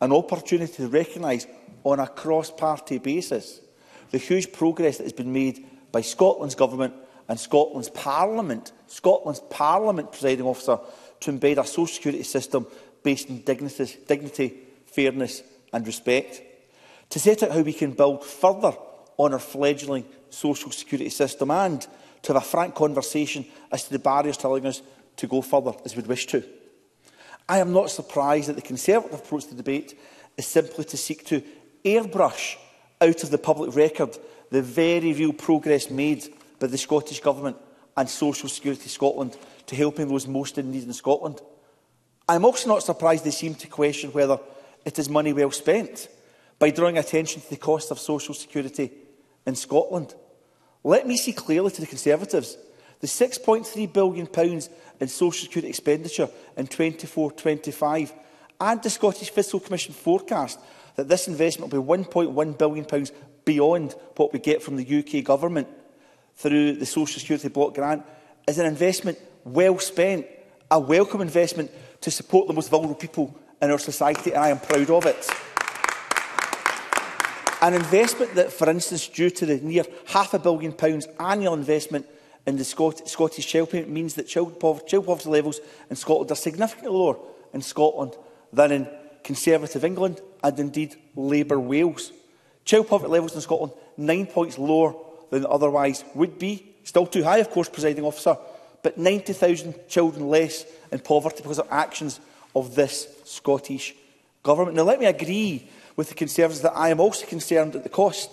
An opportunity to recognise on a cross-party basis the huge progress that has been made by Scotland's Government and Scotland's Parliament, Scotland's Parliament, presiding officer, to embed a social security system based on dignity, dignity fairness and respect. To set out how we can build further on our fledgling social security system and to have a frank conversation as to the barriers to allowing us to go further as we'd wish to. I am not surprised that the Conservative approach to the debate is simply to seek to airbrush out of the public record the very real progress made by the Scottish Government and Social Security Scotland to helping those most in need in Scotland. I'm also not surprised they seem to question whether it is money well spent by drawing attention to the cost of social security in Scotland. Let me see clearly to the Conservatives. The £6.3 billion in social security expenditure in 24-25 and the Scottish Fiscal Commission forecast that this investment will be £1.1 billion beyond what we get from the UK Government through the Social Security Block Grant is an investment well spent, a welcome investment to support the most vulnerable people in our society, and I am proud of it. An investment that, for instance, due to the near half a billion pounds annual investment in the Scot Scottish Child Payment means that child poverty, child poverty levels in Scotland are significantly lower in Scotland than in Conservative England and indeed Labour Wales. Child poverty levels in Scotland nine points lower than otherwise would be. Still too high, of course, presiding officer, but 90,000 children less in poverty because of actions of this Scottish Government. Now, let me agree with the Conservatives that I am also concerned at the cost.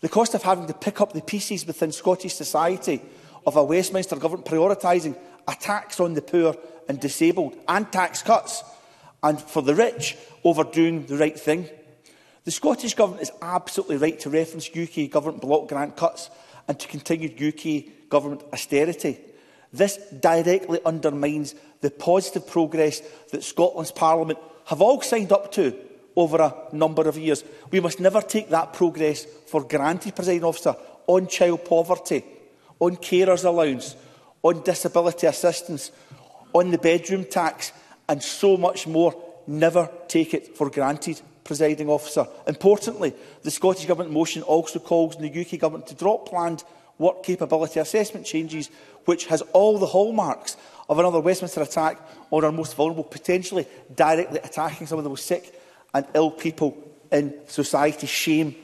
The cost of having to pick up the pieces within Scottish society of a Westminster Government prioritising a tax on the poor and disabled and tax cuts and for the rich overdoing the right thing. The Scottish Government is absolutely right to reference UK Government block grant cuts and to continued UK Government austerity. This directly undermines the positive progress that Scotland's Parliament have all signed up to over a number of years. We must never take that progress for granted, President Officer, on child poverty, on carers allowance, on disability assistance, on the bedroom tax and so much more never take it for granted, presiding officer. Importantly, the Scottish Government motion also calls on the UK Government to drop planned work capability assessment changes, which has all the hallmarks of another Westminster attack on our most vulnerable, potentially directly attacking some of the most sick and ill people in society. Shame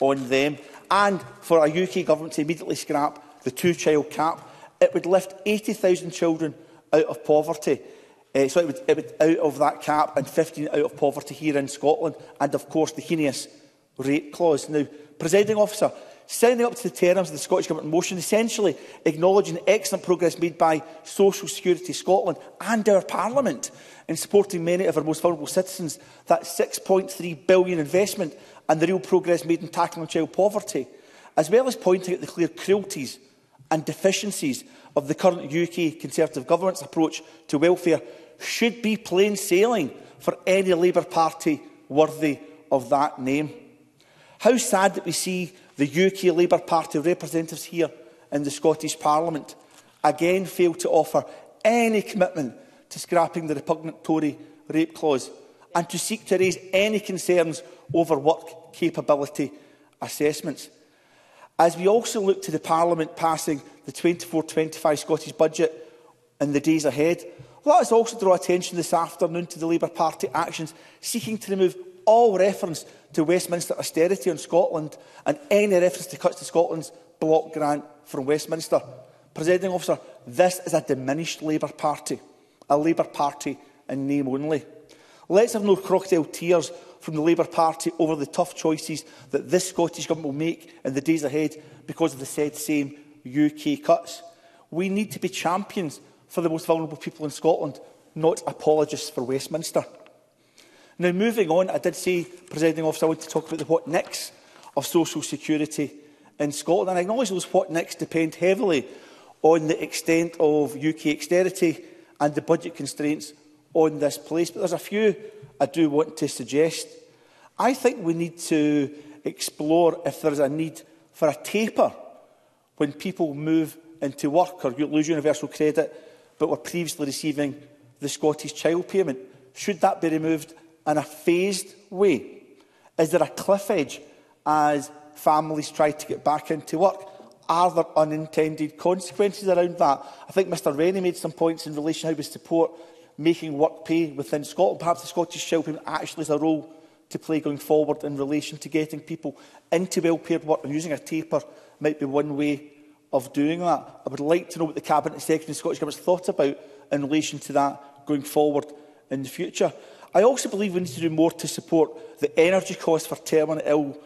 on them. And for our UK Government to immediately scrap the two-child cap, it would lift 80,000 children out of poverty. Uh, so it would, it would out of that cap and 15 out of poverty here in Scotland. And of course, the heinous rate clause. Now, presiding officer, standing up to the terms of the Scottish Government motion, essentially acknowledging excellent progress made by Social Security Scotland and our Parliament in supporting many of our most vulnerable citizens, that 6.3 billion investment and the real progress made in tackling child poverty, as well as pointing out the clear cruelties and deficiencies of the current UK Conservative Government's approach to welfare, should be plain sailing for any Labour Party worthy of that name. How sad that we see the UK Labour Party representatives here in the Scottish Parliament again fail to offer any commitment to scrapping the repugnant Tory rape clause and to seek to raise any concerns over work capability assessments. As we also look to the Parliament passing the 24-25 Scottish budget in the days ahead, Let us also draw attention this afternoon to the Labour Party actions seeking to remove all reference to Westminster austerity on Scotland and any reference to cuts to Scotland's block grant from Westminster. Presiding officer, this is a diminished Labour Party, a Labour Party in name only. Let's have no crocodile tears from the Labour Party over the tough choices that this Scottish Government will make in the days ahead because of the said same UK cuts. We need to be champions for the most vulnerable people in Scotland, not apologists for Westminster. Now, moving on, I did say, presiding officer, I want to talk about the what next of social security in Scotland. And I acknowledge those what next depend heavily on the extent of UK austerity and the budget constraints on this place. But there's a few I do want to suggest. I think we need to explore if there's a need for a taper when people move into work or lose universal credit but were previously receiving the Scottish Child Payment? Should that be removed in a phased way? Is there a cliff edge as families try to get back into work? Are there unintended consequences around that? I think Mr Rennie made some points in relation to how we support making work pay within Scotland. Perhaps the Scottish Child Payment actually has a role to play going forward in relation to getting people into well-paid work and using a taper might be one way of doing that. I would like to know what the Cabinet Secretary and Scottish Government has thought about in relation to that going forward in the future. I also believe we need to do more to support the energy costs for terminally ill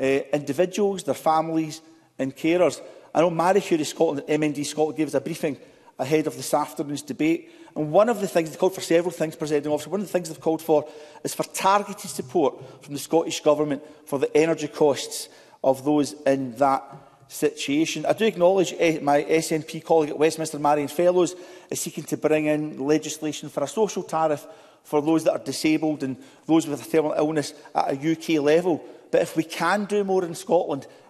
uh, individuals, their families and carers. I know Mary Curie Scotland and MND Scotland gave us a briefing ahead of this afternoon's debate. And one of the things, they've called for several things, Presiding Officer, one of the things they've called for is for targeted support from the Scottish Government for the energy costs of those in that situation. I do acknowledge eh, my SNP colleague at Westminster, Marion Fellows, is seeking to bring in legislation for a social tariff for those that are disabled and those with a terminal illness at a UK level. But if we can do more in Scotland,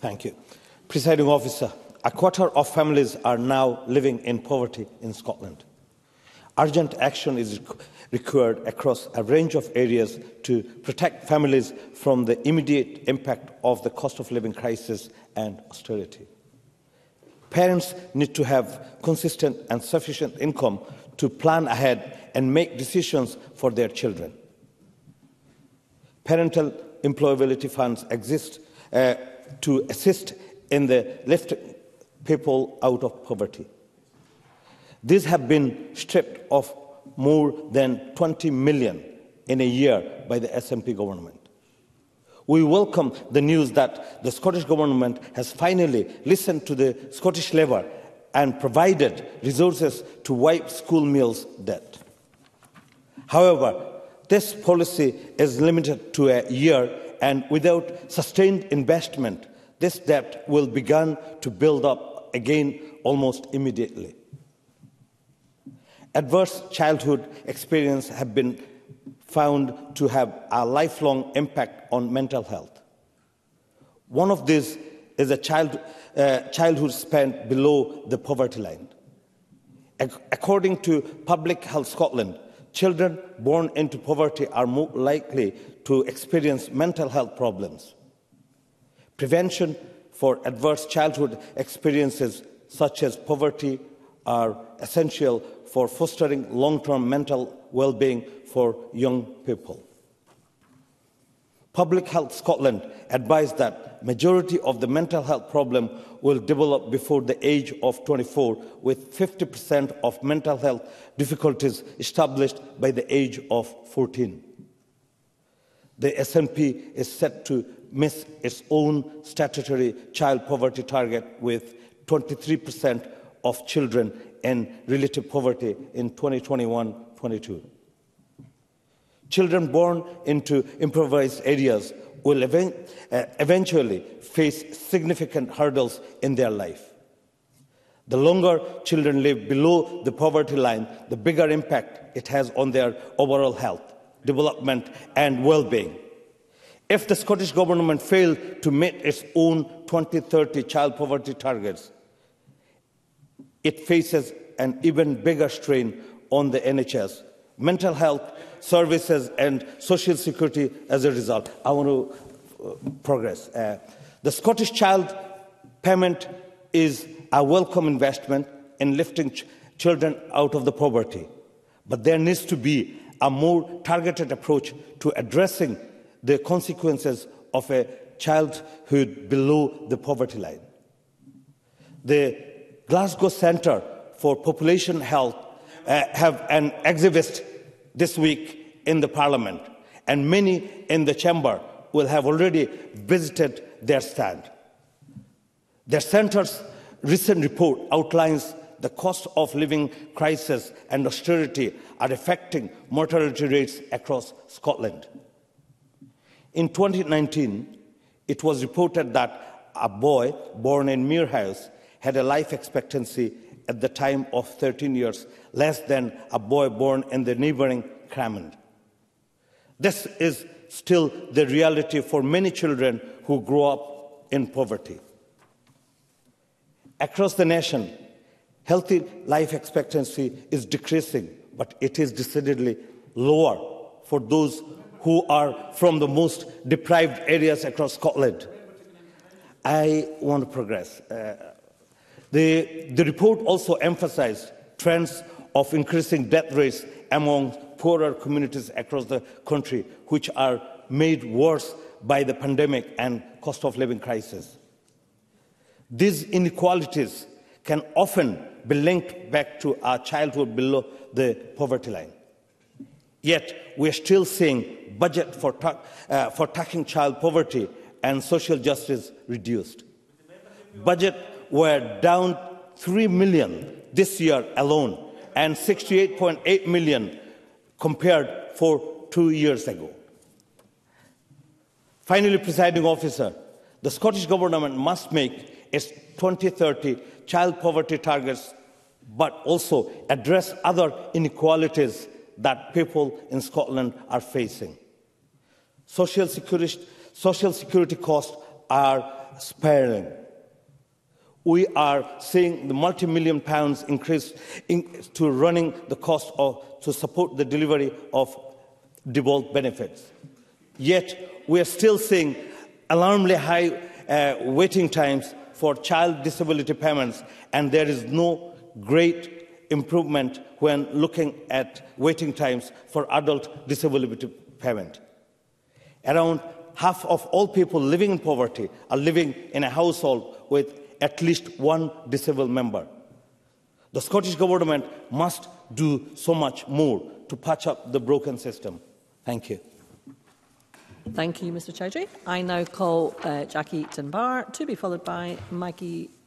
Thank you. Presiding Officer, a quarter of families are now living in poverty in Scotland. Urgent action is required across a range of areas to protect families from the immediate impact of the cost of living crisis and austerity. Parents need to have consistent and sufficient income to plan ahead and make decisions for their children. Parental employability funds exist uh, to assist in the lifting people out of poverty. These have been stripped of more than 20 million in a year by the SNP government. We welcome the news that the Scottish Government has finally listened to the Scottish Labour and provided resources to wipe school meals debt. However, this policy is limited to a year and without sustained investment, this debt will begin to build up again almost immediately. Adverse childhood experience have been found to have a lifelong impact on mental health. One of these is a child, uh, childhood spent below the poverty line. according to Public Health Scotland, children born into poverty are more likely to experience mental health problems. Prevention for adverse childhood experiences such as poverty are essential for fostering long-term mental well-being for young people. Public Health Scotland advised that majority of the mental health problem will develop before the age of 24, with 50% of mental health difficulties established by the age of 14. The SNP is set to miss its own statutory child poverty target with 23% of children in relative poverty in 2021 22. Children born into improvised areas will uh, eventually face significant hurdles in their life. The longer children live below the poverty line, the bigger impact it has on their overall health, development, and well being. If the Scottish Government failed to meet its own 2030 child poverty targets, it faces an even bigger strain on the NHS, mental health services, and social security as a result. I want to uh, progress. Uh, the Scottish Child Payment is a welcome investment in lifting ch children out of the poverty, but there needs to be a more targeted approach to addressing the consequences of a childhood below the poverty line. The Glasgow Centre for Population Health uh, have an exhibit this week in the parliament, and many in the chamber will have already visited their stand. The center's recent report outlines the cost of living crisis and austerity are affecting mortality rates across Scotland. In 2019, it was reported that a boy born in Muirhouse had a life expectancy at the time of 13 years less than a boy born in the neighboring Cramond. This is still the reality for many children who grow up in poverty. Across the nation, healthy life expectancy is decreasing, but it is decidedly lower for those who are from the most deprived areas across Scotland. I want to progress. Uh, the, the report also emphasized trends of increasing death rates among poorer communities across the country, which are made worse by the pandemic and cost of living crisis. These inequalities can often be linked back to our childhood below the poverty line. Yet, we are still seeing budget for, uh, for tackling child poverty and social justice reduced. Budget were down 3 million this year alone and 68.8 million compared for two years ago. Finally, presiding officer, the Scottish Government must make its 2030 child poverty targets, but also address other inequalities that people in Scotland are facing. Social security, social security costs are spiraling we are seeing the multi-million pounds increase in, to running the cost of, to support the delivery of devolved benefits. Yet, we are still seeing alarmingly high uh, waiting times for child disability payments, and there is no great improvement when looking at waiting times for adult disability payment. Around half of all people living in poverty are living in a household with at least one disabled member. The Scottish Government must do so much more to patch up the broken system. Thank you. Thank you, Mr Chowdhury. I now call uh, Jackie Dunbar to be followed by Maggie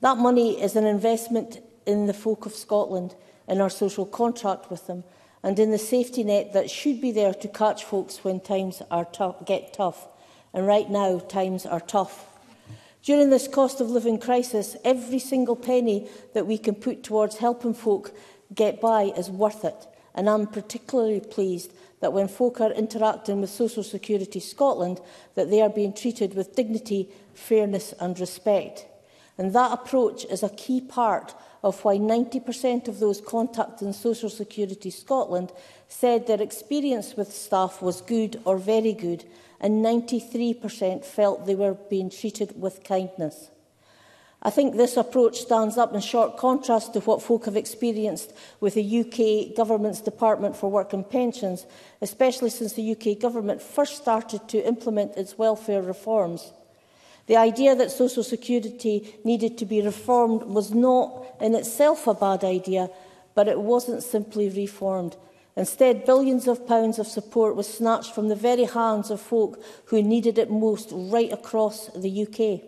That money is an investment in the folk of Scotland, in our social contract with them, and in the safety net that should be there to catch folks when times are tough, get tough. And right now, times are tough. During this cost of living crisis, every single penny that we can put towards helping folk get by is worth it. And I'm particularly pleased that when folk are interacting with Social Security Scotland, that they are being treated with dignity, fairness and respect. And that approach is a key part of why 90% of those contacting Social Security Scotland said their experience with staff was good or very good, and 93% felt they were being treated with kindness. I think this approach stands up in short contrast to what folk have experienced with the UK government's Department for Work and Pensions, especially since the UK government first started to implement its welfare reforms. The idea that social security needed to be reformed was not in itself a bad idea, but it wasn't simply reformed. Instead, billions of pounds of support was snatched from the very hands of folk who needed it most right across the UK.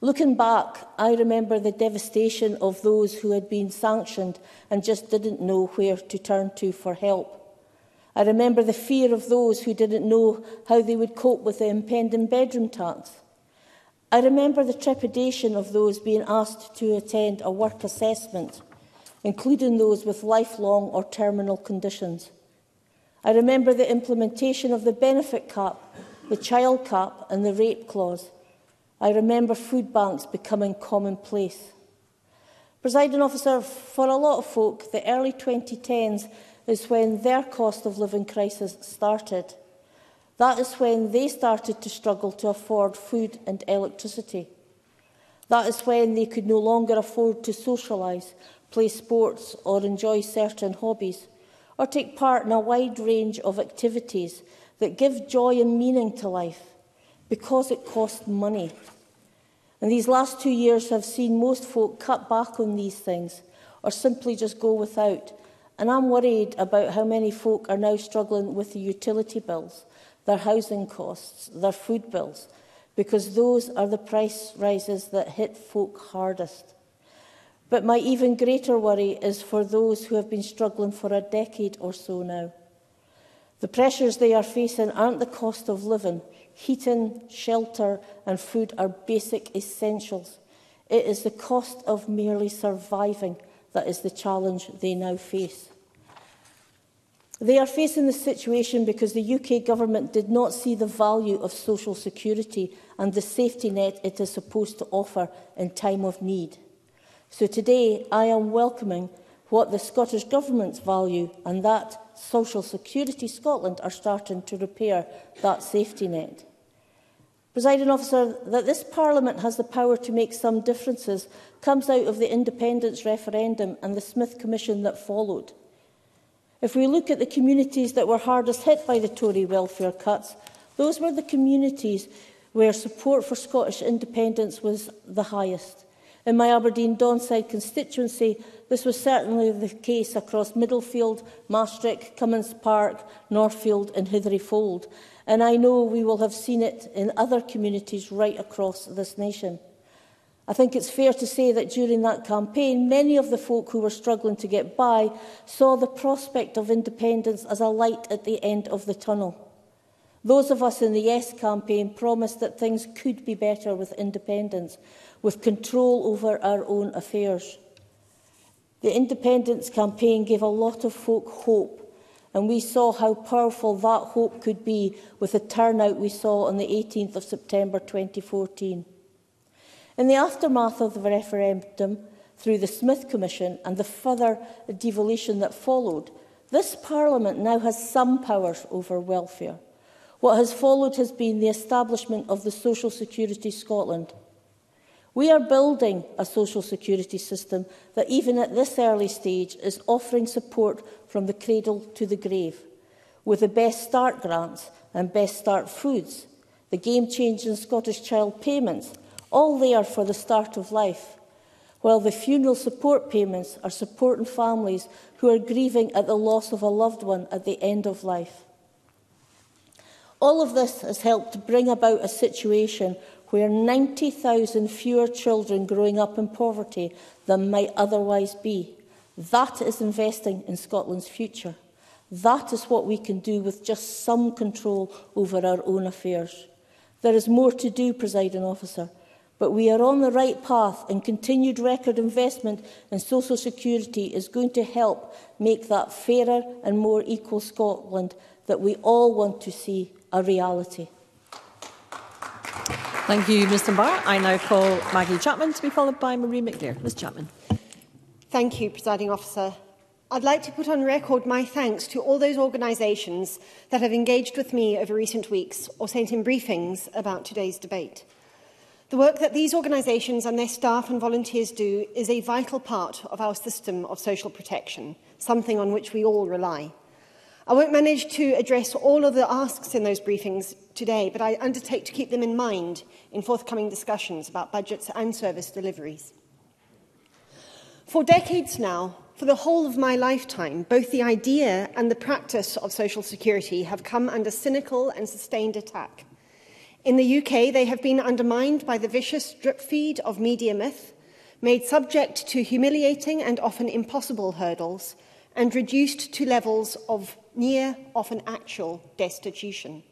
Looking back, I remember the devastation of those who had been sanctioned and just didn't know where to turn to for help. I remember the fear of those who didn't know how they would cope with the impending bedroom tax. I remember the trepidation of those being asked to attend a work assessment including those with lifelong or terminal conditions. I remember the implementation of the benefit cap, the child cap and the rape clause. I remember food banks becoming commonplace. Presiding officer, for a lot of folk, the early 2010s is when their cost of living crisis started. That is when they started to struggle to afford food and electricity. That is when they could no longer afford to socialise, play sports or enjoy certain hobbies, or take part in a wide range of activities that give joy and meaning to life because it costs money. And these last two years have seen most folk cut back on these things or simply just go without. And I'm worried about how many folk are now struggling with the utility bills, their housing costs, their food bills, because those are the price rises that hit folk hardest. But my even greater worry is for those who have been struggling for a decade or so now. The pressures they are facing aren't the cost of living. Heating, shelter and food are basic essentials. It is the cost of merely surviving that is the challenge they now face. They are facing this situation because the UK government did not see the value of social security and the safety net it is supposed to offer in time of need. So today I am welcoming what the Scottish Government's value and that Social Security Scotland are starting to repair that safety net. Presiding officer, that this Parliament has the power to make some differences comes out of the independence referendum and the Smith Commission that followed. If we look at the communities that were hardest hit by the Tory welfare cuts, those were the communities where support for Scottish independence was the highest. In my Aberdeen Donside constituency, this was certainly the case across Middlefield, Maastricht, Cummins Park, Northfield and Hithery Fold. And I know we will have seen it in other communities right across this nation. I think it's fair to say that during that campaign, many of the folk who were struggling to get by saw the prospect of independence as a light at the end of the tunnel. Those of us in the Yes campaign promised that things could be better with independence, with control over our own affairs. The independence campaign gave a lot of folk hope, and we saw how powerful that hope could be with the turnout we saw on the 18th of September 2014. In the aftermath of the referendum, through the Smith Commission and the further devolution that followed, this Parliament now has some powers over welfare. What has followed has been the establishment of the Social Security Scotland. We are building a social security system that even at this early stage is offering support from the cradle to the grave, with the Best Start grants and Best Start foods, the game-changing Scottish Child payments, all there for the start of life, while the funeral support payments are supporting families who are grieving at the loss of a loved one at the end of life. All of this has helped bring about a situation where 90,000 fewer children growing up in poverty than might otherwise be. That is investing in Scotland's future. That is what we can do with just some control over our own affairs. There is more to do, presiding officer, but we are on the right path and continued record investment in social security is going to help make that fairer and more equal Scotland that we all want to see a reality. Thank you, Mr Barr. I now call Maggie Chapman to be followed by Marie McNair. Ms Chapman. Thank you, Presiding Officer. I'd like to put on record my thanks to all those organisations that have engaged with me over recent weeks or sent in briefings about today's debate. The work that these organisations and their staff and volunteers do is a vital part of our system of social protection, something on which we all rely. I won't manage to address all of the asks in those briefings today, but I undertake to keep them in mind in forthcoming discussions about budgets and service deliveries. For decades now, for the whole of my lifetime, both the idea and the practice of Social Security have come under cynical and sustained attack. In the UK, they have been undermined by the vicious drip feed of media myth, made subject to humiliating and often impossible hurdles, and reduced to levels of near often actual destitution.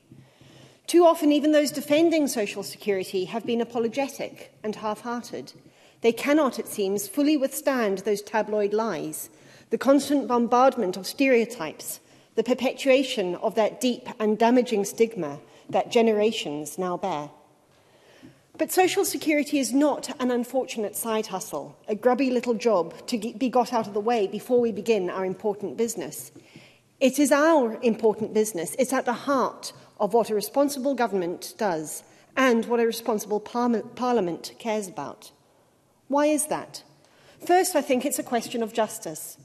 Too often, even those defending social security have been apologetic and half-hearted. They cannot, it seems, fully withstand those tabloid lies, the constant bombardment of stereotypes, the perpetuation of that deep and damaging stigma that generations now bear. But Social Security is not an unfortunate side hustle, a grubby little job to be got out of the way before we begin our important business. It is our important business. It's at the heart of what a responsible government does and what a responsible par parliament cares about. Why is that? First, I think it's a question of justice.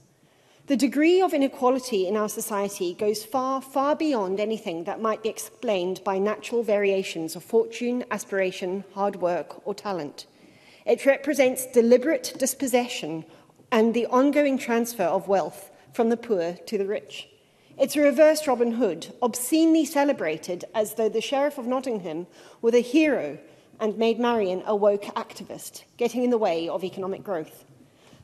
The degree of inequality in our society goes far, far beyond anything that might be explained by natural variations of fortune, aspiration, hard work, or talent. It represents deliberate dispossession and the ongoing transfer of wealth from the poor to the rich. It's a reverse Robin Hood, obscenely celebrated as though the Sheriff of Nottingham were the hero and made Marion a woke activist, getting in the way of economic growth.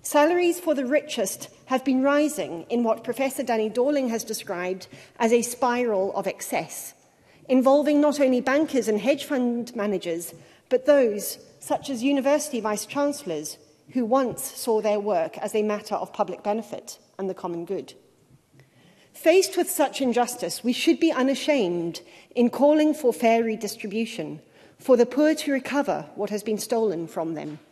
Salaries for the richest have been rising in what Professor Danny Dorling has described as a spiral of excess, involving not only bankers and hedge fund managers, but those, such as university vice chancellors, who once saw their work as a matter of public benefit and the common good. Faced with such injustice, we should be unashamed in calling for fair redistribution, for the poor to recover what has been stolen from them.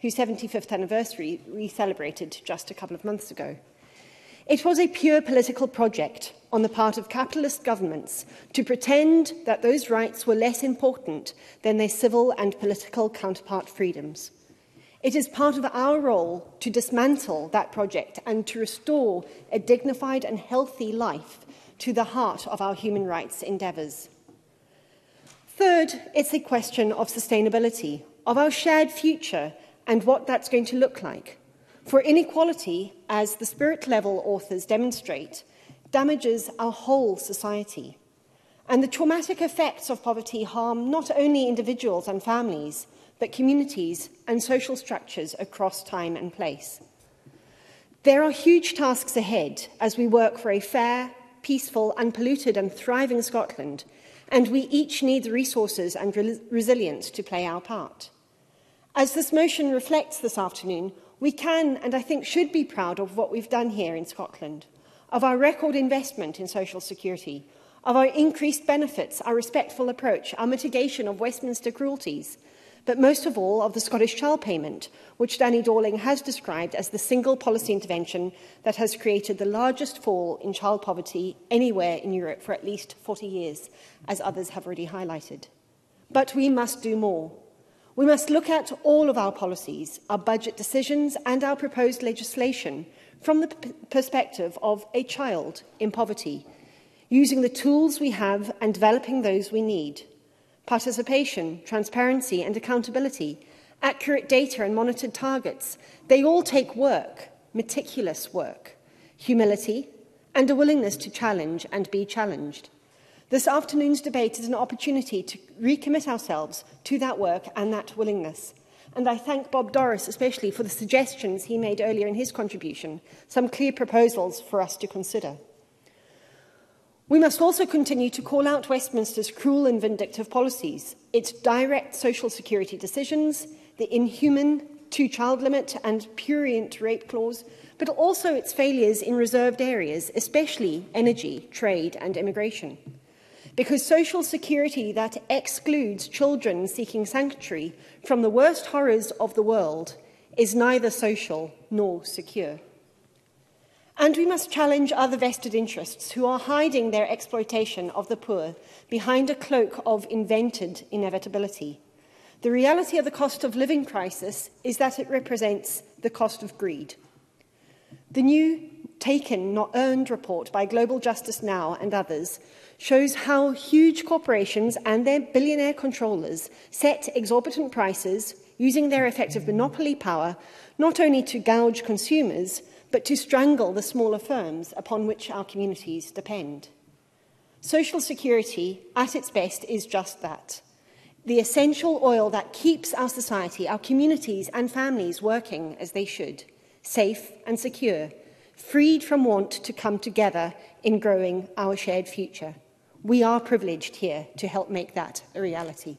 whose 75th anniversary we celebrated just a couple of months ago. It was a pure political project on the part of capitalist governments to pretend that those rights were less important than their civil and political counterpart freedoms. It is part of our role to dismantle that project and to restore a dignified and healthy life to the heart of our human rights endeavours. Third, it's a question of sustainability, of our shared future and what that's going to look like. For inequality, as the spirit level authors demonstrate, damages our whole society. And the traumatic effects of poverty harm not only individuals and families, but communities and social structures across time and place. There are huge tasks ahead as we work for a fair, peaceful, unpolluted and thriving Scotland, and we each need the resources and re resilience to play our part. As this motion reflects this afternoon, we can and I think should be proud of what we've done here in Scotland, of our record investment in social security, of our increased benefits, our respectful approach, our mitigation of Westminster cruelties, but most of all of the Scottish Child Payment, which Danny Dorling has described as the single policy intervention that has created the largest fall in child poverty anywhere in Europe for at least 40 years, as others have already highlighted. But we must do more. We must look at all of our policies, our budget decisions and our proposed legislation from the perspective of a child in poverty, using the tools we have and developing those we need – participation, transparency and accountability, accurate data and monitored targets. They all take work, meticulous work, humility and a willingness to challenge and be challenged. This afternoon's debate is an opportunity to recommit ourselves to that work and that willingness. And I thank Bob Doris especially for the suggestions he made earlier in his contribution, some clear proposals for us to consider. We must also continue to call out Westminster's cruel and vindictive policies, its direct social security decisions, the inhuman two-child limit and prurient rape clause, but also its failures in reserved areas, especially energy, trade and immigration. Because social security that excludes children seeking sanctuary from the worst horrors of the world is neither social nor secure. And we must challenge other vested interests who are hiding their exploitation of the poor behind a cloak of invented inevitability. The reality of the cost of living crisis is that it represents the cost of greed. The new Taken Not Earned report by Global Justice Now and others shows how huge corporations and their billionaire controllers set exorbitant prices using their effective monopoly power not only to gouge consumers – but to strangle the smaller firms upon which our communities depend. Social security, at its best, is just that. The essential oil that keeps our society, our communities and families working as they should, safe and secure, freed from want to come together in growing our shared future. We are privileged here to help make that a reality.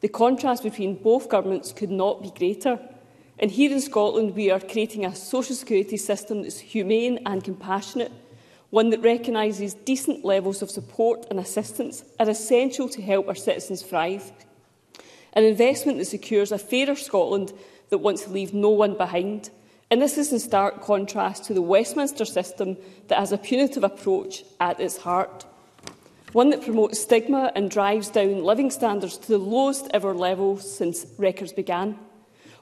The contrast between both governments could not be greater. And here in Scotland, we are creating a social security system that is humane and compassionate – one that recognises decent levels of support and assistance are essential to help our citizens thrive, an investment that secures a fairer Scotland that wants to leave no one behind. And this is in stark contrast to the Westminster system that has a punitive approach at its heart, one that promotes stigma and drives down living standards to the lowest ever level since records began,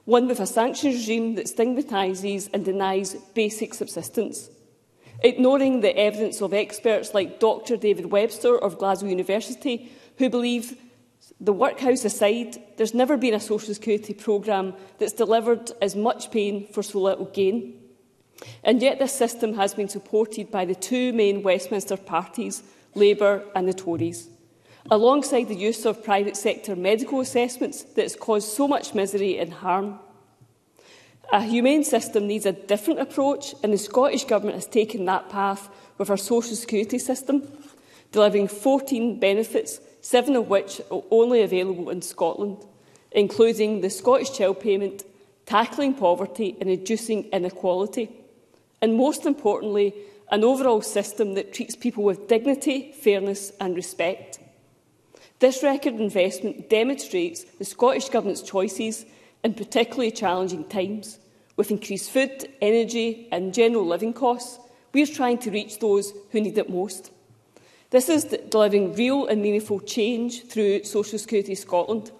one with a sanctions regime that stigmatises and denies basic subsistence, ignoring the evidence of experts like Dr David Webster of Glasgow University, who believe the workhouse aside, there's never been a social security programme that's delivered as much pain for so little gain. And yet this system has been supported by the two main Westminster parties, Labour and the Tories. Alongside the use of private sector medical assessments that's caused so much misery and harm, A humane system needs a different approach, and the Scottish Government has taken that path with our social security system, delivering 14 benefits, seven of which are only available in Scotland, including the Scottish Child Payment, tackling poverty and reducing inequality. And most importantly, an overall system that treats people with dignity, fairness and respect. This record investment demonstrates the Scottish Government's choices in particularly challenging times, with increased food, energy and general living costs, we are trying to reach those who need it most. This is delivering real and meaningful change through Social Security Scotland.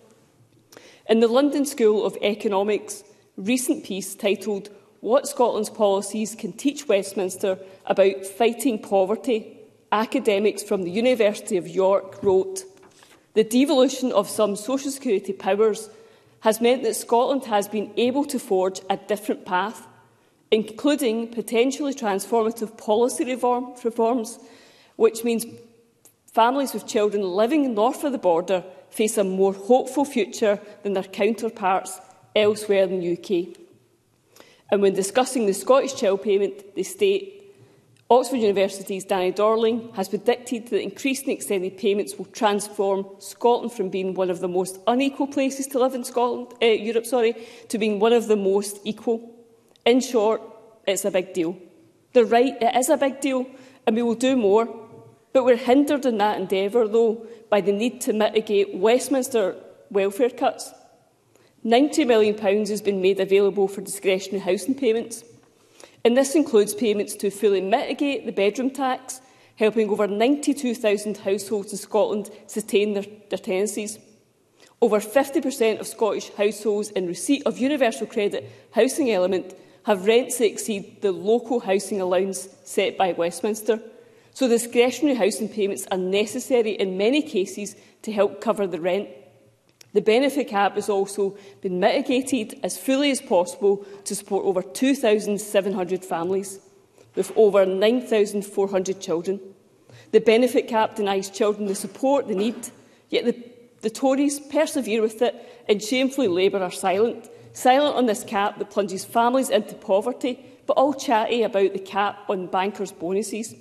In the London School of Economics recent piece titled What Scotland's Policies Can Teach Westminster About Fighting Poverty, academics from the University of York wrote, The devolution of some social security powers has meant that Scotland has been able to forge a different path, including potentially transformative policy reform, reforms, which means families with children living north of the border face a more hopeful future than their counterparts elsewhere in the UK. And when discussing the Scottish Child Payment, they state Oxford University's Danny Dorling has predicted that increasing extended payments will transform Scotland from being one of the most unequal places to live in Scotland, uh, Europe sorry, to being one of the most equal. In short, it's a big deal. They're right, it is a big deal, and we will do more. But we're hindered in that endeavour, though, by the need to mitigate Westminster welfare cuts. £90 million has been made available for discretionary housing payments. and this includes payments to fully mitigate the bedroom tax, helping over 92,000 households in Scotland sustain their, their tenancies. Over 50% of Scottish households in receipt of universal credit housing element have rents that exceed the local housing allowance set by Westminster. So discretionary housing payments are necessary in many cases to help cover the rent The benefit cap has also been mitigated as fully as possible to support over 2,700 families with over 9,400 children. The benefit cap denies children the support they need, yet the, the Tories persevere with it and shamefully Labour are silent. Silent on this cap that plunges families into poverty, but all chatty about the cap on bankers' bonuses.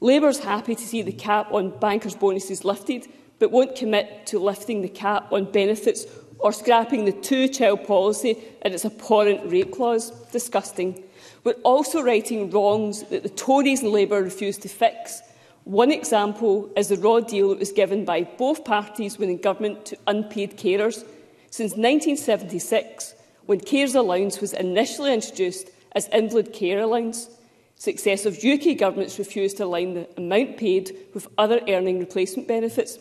Labour's happy to see the cap on bankers' bonuses lifted but won't commit to lifting the cap on benefits or scrapping the two-child policy and its abhorrent rape clause. Disgusting. We're also righting wrongs that the Tories and Labour refused to fix. One example is the raw deal that was given by both parties when in government to unpaid carers. Since 1976, when carers allowance was initially introduced as invalid care allowance, successive UK governments refused to align the amount paid with other earning replacement benefits.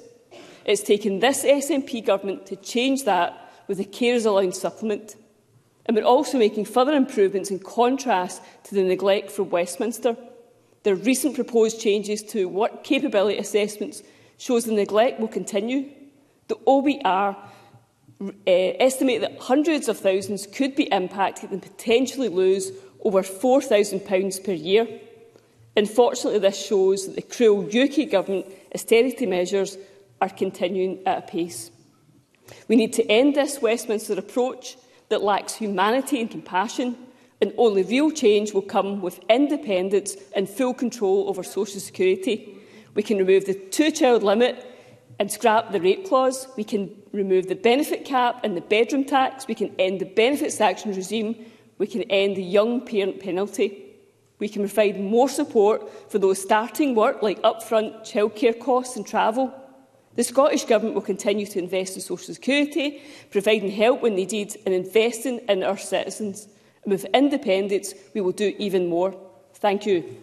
It's taken this SNP government to change that with the carers allowance supplement. And we're also making further improvements in contrast to the neglect from Westminster. The recent proposed changes to work capability assessments shows the neglect will continue. The OBR uh, eh, estimate that hundreds of thousands could be impacted and potentially lose over £4,000 per year. Unfortunately, this shows that the cruel UK government austerity measures are continuing at a pace. We need to end this Westminster approach that lacks humanity and compassion, and only real change will come with independence and full control over social security. We can remove the two-child limit and scrap the rape clause. We can remove the benefit cap and the bedroom tax. We can end the benefits action regime. We can end the young parent penalty. We can provide more support for those starting work, like upfront childcare costs and travel. The Scottish Government will continue to invest in social security, providing help when needed and investing in our citizens. And with independence, we will do even more. Thank you.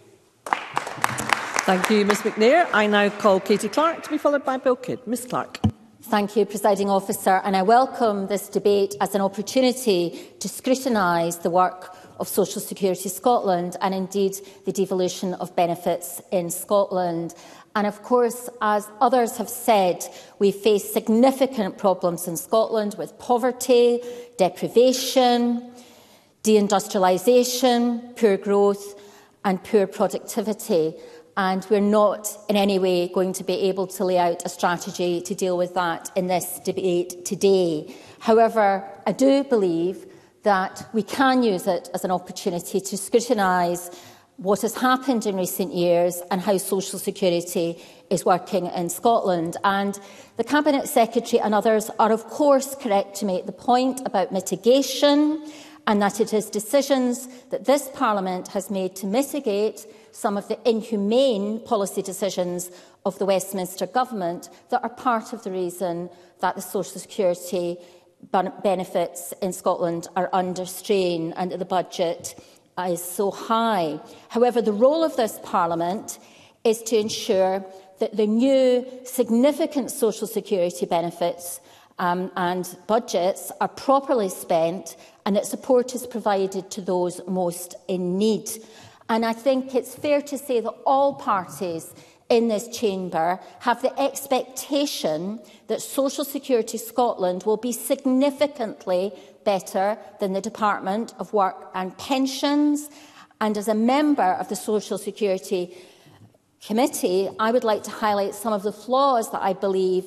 Thank you, Ms McNair. I now call Katie Clark to be followed by Bill Kidd. Ms Clark. Thank you, Presiding Officer, and I welcome this debate as an opportunity to scrutinise the work of Social Security Scotland and indeed the devolution of benefits in Scotland. And of course, as others have said, we face significant problems in Scotland with poverty, deprivation, deindustrialisation, poor growth and poor productivity. And we're not in any way going to be able to lay out a strategy to deal with that in this debate today. However, I do believe that we can use it as an opportunity to scrutinise what has happened in recent years and how Social Security is working in Scotland. And the Cabinet Secretary and others are, of course, correct to make the point about mitigation and that it is decisions that this Parliament has made to mitigate some of the inhumane policy decisions of the Westminster Government that are part of the reason that the Social Security benefits in Scotland are under strain and that the budget is so high. However, the role of this Parliament is to ensure that the new significant social security benefits um, and budgets are properly spent and that support is provided to those most in need. And I think it's fair to say that all parties in this chamber have the expectation that Social Security Scotland will be significantly better than the Department of Work and Pensions. And as a member of the Social Security Committee, I would like to highlight some of the flaws that I believe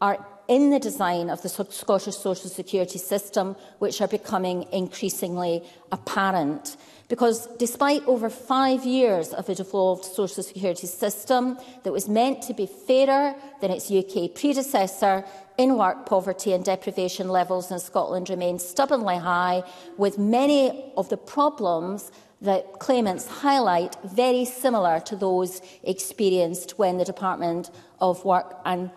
are in the design of the Scottish social security system, which are becoming increasingly apparent. Because despite over five years of a devolved social security system that was meant to be fairer than its UK predecessor, in-work poverty and deprivation levels in Scotland remain stubbornly high, with many of the problems that claimants highlight very similar to those experienced when the Department of Work and,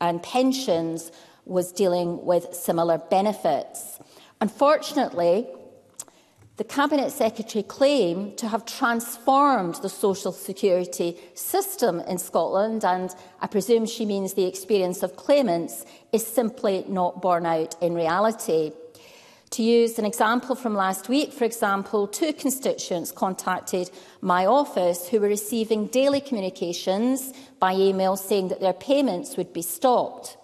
and Pensions was dealing with similar benefits. Unfortunately, The Cabinet Secretary claimed to have transformed the social security system in Scotland, and I presume she means the experience of claimants is simply not borne out in reality. To use an example from last week, for example, two constituents contacted my office who were receiving daily communications by email saying that their payments would be stopped.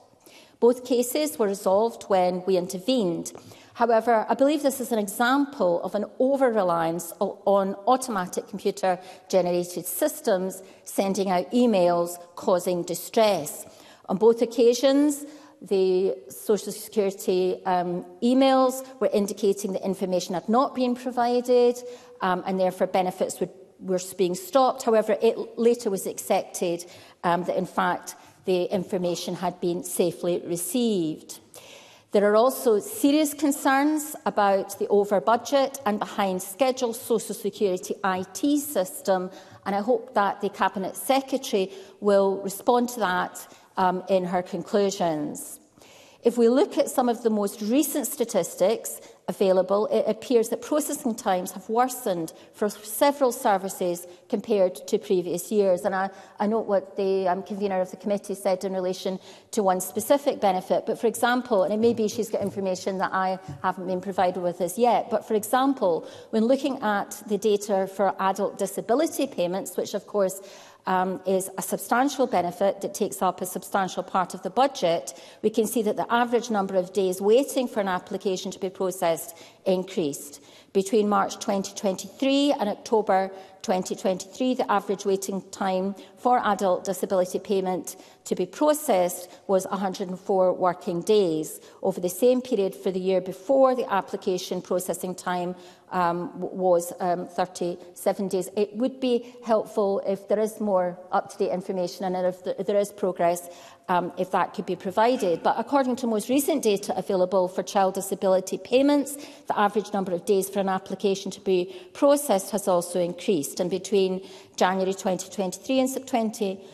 Both cases were resolved when we intervened. However, I believe this is an example of an over-reliance on automatic computer-generated systems sending out emails causing distress. On both occasions, the Social Security um, emails were indicating that information had not been provided um, and therefore benefits would, were being stopped. However, it later was accepted um, that in fact the information had been safely received. There are also serious concerns about the over-budget and behind-schedule social security IT system, and I hope that the Cabinet Secretary will respond to that um, in her conclusions. If we look at some of the most recent statistics, available, it appears that processing times have worsened for several services compared to previous years. And I, I note what the um, convener of the committee said in relation to one specific benefit. But for example, and it may be she's got information that I haven't been provided with as yet, but for example, when looking at the data for adult disability payments, which of course um, is a substantial benefit that takes up a substantial part of the budget, we can see that the average number of days waiting for an application to be processed increased. Between March 2023 and October 2023, the average waiting time for adult disability payment to be processed was 104 working days. Over the same period for the year before, the application processing time um, was um, 37 days. It would be helpful if there is more up-to-date information and if there is progress, um, if that could be provided. But according to most recent data available for child disability payments, the average number of days for an application to be processed has also increased. And between January 2023 and 20,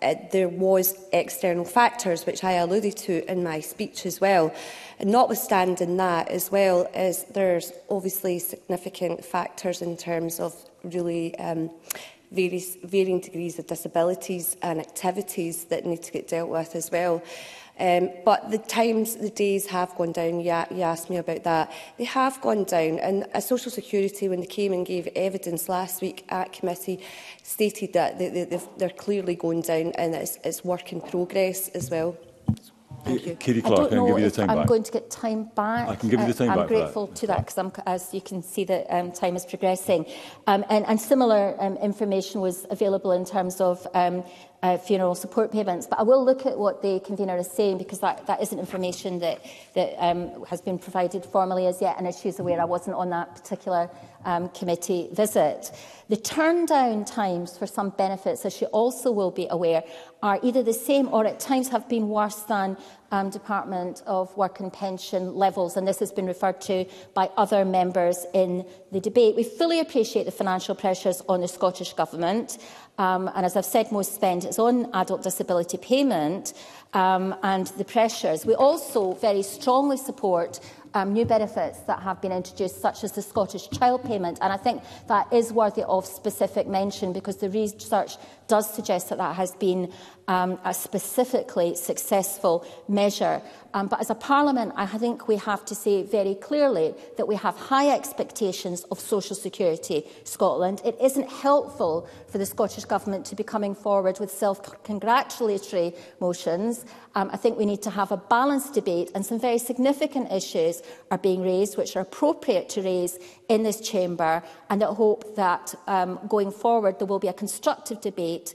uh, there was external factors, which I alluded to in my speech as well. And notwithstanding that, as well as there's obviously significant factors in terms of really um, various, varying degrees of disabilities and activities that need to get dealt with as well. Um, but the times, the days have gone down. You, you asked me about that. They have gone down. And a Social Security, when they came and gave evidence last week at committee, stated that they, they, they're clearly going down and it's, it's work in progress as well. Thank you. Clark, I don't know I can give you the time I'm back. going to get time back. I can give you the uh, time I'm back. I'm grateful that. to that because as you can see that um, time is progressing. Um, and, and similar um, information was available in terms of um, uh, funeral support payments. But I will look at what the convener is saying because that, that isn't information that, that um, has been provided formally as yet, and as she's aware, I wasn't on that particular um, committee visit. The turn-down times for some benefits, as she also will be aware, are either the same or at times have been worse than um, Department of Work and Pension levels, and this has been referred to by other members in the debate. We fully appreciate the financial pressures on the Scottish Government Um, and as I've said, most spend is on adult disability payment um, and the pressures. We also very strongly support um, new benefits that have been introduced, such as the Scottish Child Payment. And I think that is worthy of specific mention because the research does suggest that that has been um, a specifically successful measure. Um, but as a parliament, I think we have to say very clearly that we have high expectations of Social Security Scotland. It isn't helpful for the Scottish Government to be coming forward with self-congratulatory motions. Um, I think we need to have a balanced debate and some very significant issues are being raised which are appropriate to raise in this chamber and I hope that um, going forward there will be a constructive debate debate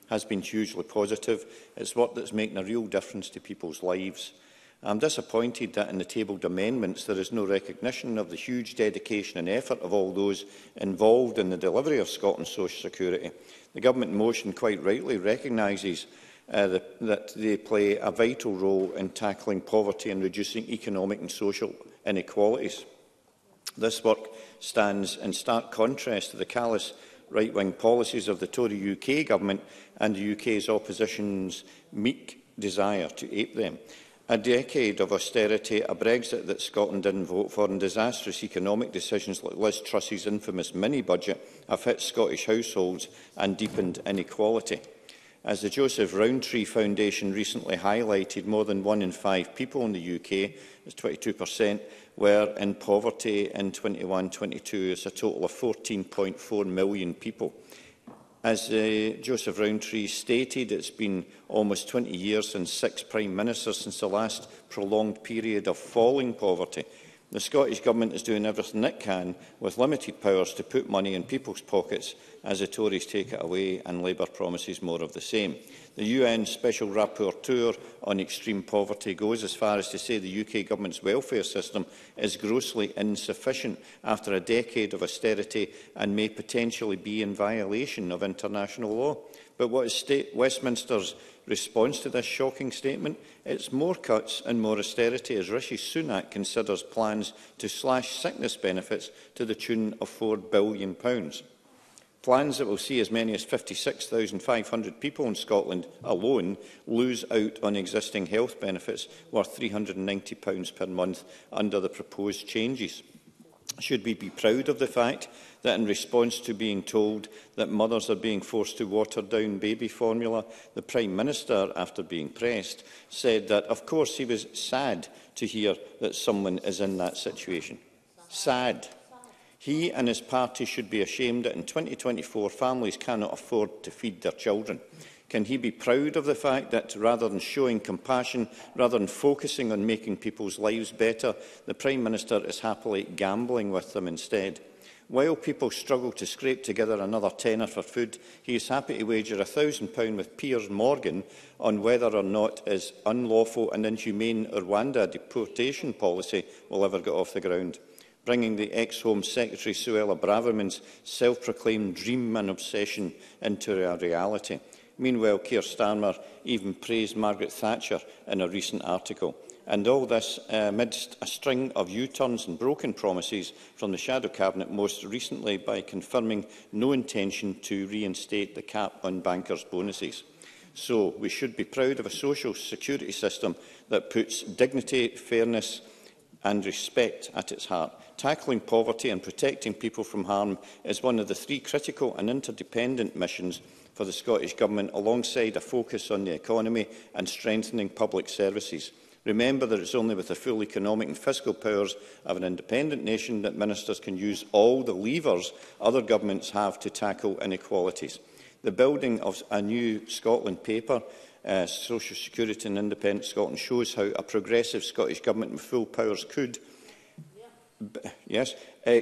has been hugely positive. It's work that's making a real difference to people's lives. I'm disappointed that in the tabled amendments there is no recognition of the huge dedication and effort of all those involved in the delivery of Scotland's social security. The government motion quite rightly recognises uh, the, that they play a vital role in tackling poverty and reducing economic and social inequalities. This work stands in stark contrast to the callous right-wing policies of the Tory UK government and the UK's opposition's meek desire to ape them. A decade of austerity, a Brexit that Scotland didn't vote for and disastrous economic decisions like Liz Truss's infamous mini-budget have hit Scottish households and deepened inequality. As the Joseph Rowntree Foundation recently highlighted, more than one in five people in the UK, that's 22 were in poverty in 21-22 is a total of 14.4 million people. As uh, Joseph Rowntree stated, it's been almost 20 years since six Prime Ministers since the last prolonged period of falling poverty. The Scottish Government is doing everything it can with limited powers to put money in people's pockets as the Tories take it away and Labour promises more of the same. The UN Special Rapporteur on Extreme Poverty goes as far as to say the UK government's welfare system is grossly insufficient after a decade of austerity and may potentially be in violation of international law. But what is State Westminster's response to this shocking statement? It's more cuts and more austerity as Rishi Sunak considers plans to slash sickness benefits to the tune of £4 billion. Plans that will see as many as 56,500 people in Scotland alone lose out on existing health benefits worth £390 per month under the proposed changes. Should we be proud of the fact that in response to being told that mothers are being forced to water down baby formula, the Prime Minister, after being pressed, said that of course he was sad to hear that someone is in that situation. Sad. He and his party should be ashamed that in 2024 families cannot afford to feed their children. Can he be proud of the fact that rather than showing compassion, rather than focusing on making people's lives better, the Prime Minister is happily gambling with them instead? While people struggle to scrape together another tenner for food, he is happy to wager £1,000 with Piers Morgan on whether or not his unlawful and inhumane Rwanda deportation policy will ever get off the ground bringing the ex-Home Secretary Suella Braverman's self-proclaimed dream and obsession into our reality. Meanwhile, Keir Starmer even praised Margaret Thatcher in a recent article. And all this amidst a string of U-turns and broken promises from the Shadow Cabinet, most recently by confirming no intention to reinstate the cap on bankers' bonuses. So we should be proud of a social security system that puts dignity, fairness and respect at its heart. Tackling poverty and protecting people from harm is one of the three critical and interdependent missions for the Scottish Government alongside a focus on the economy and strengthening public services. Remember that it's only with the full economic and fiscal powers of an independent nation that ministers can use all the levers other governments have to tackle inequalities. The building of a new Scotland paper uh, Social Security and Independent Scotland shows how a progressive Scottish Government with full powers could – yes, uh,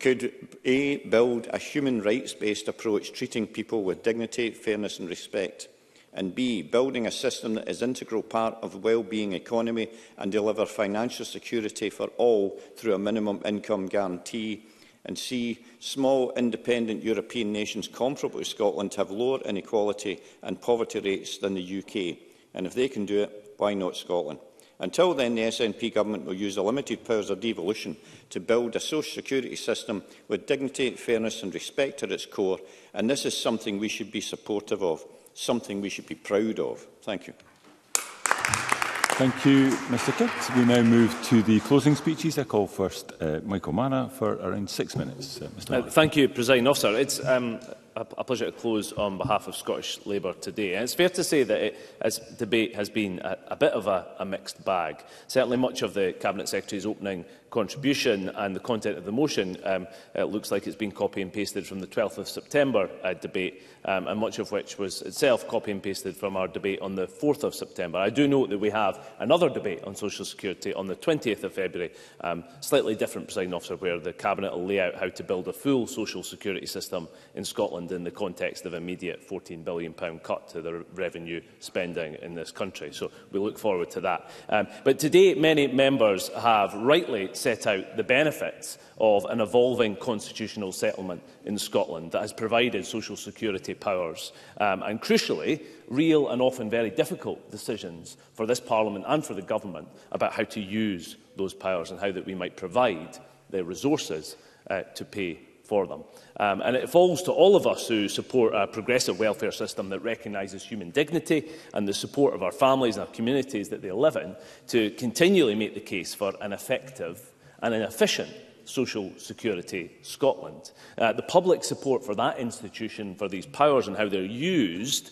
could A, build a human rights-based approach treating people with dignity, fairness and respect, and B, building a system that is integral part of the well-being economy and deliver financial security for all through a minimum income guarantee, and C, small independent European nations comparable to Scotland have lower inequality and poverty rates than the UK. And if they can do it, why not Scotland? Until then, the SNP government will use the limited powers of devolution to build a social security system with dignity, fairness and respect at its core, and this is something we should be supportive of, something we should be proud of. Thank you. Thank you, Mr Kitt. We now move to the closing speeches. I call first uh, Michael Manna for around six minutes. Uh, Mr. Uh, thank you, President Officer. It's, um, a pleasure to close on behalf of Scottish Labour today. And it's fair to say that it, as debate has been a, a bit of a, a mixed bag. Certainly much of the Cabinet Secretary's opening contribution and the content of the motion um, it looks like it's been copy and pasted from the 12th of September uh, debate, um, and much of which was itself copy and pasted from our debate on the 4th of September. I do note that we have another debate on social security on the 20th of February, um, slightly different, presiding officer, where the Cabinet will lay out how to build a full social security system in Scotland in the context of immediate 14 billion pound cut to the revenue spending in this country. So we look forward to that. Um, but today, many members have rightly set out the benefits of an evolving constitutional settlement in Scotland that has provided social security powers um, and, crucially, real and often very difficult decisions for this Parliament and for the Government about how to use those powers and how that we might provide the resources uh, to pay for them. Um, and it falls to all of us who support a progressive welfare system that recognises human dignity and the support of our families and our communities that they live in to continually make the case for an effective and an efficient Social Security Scotland. Uh, the public support for that institution, for these powers and how they're used,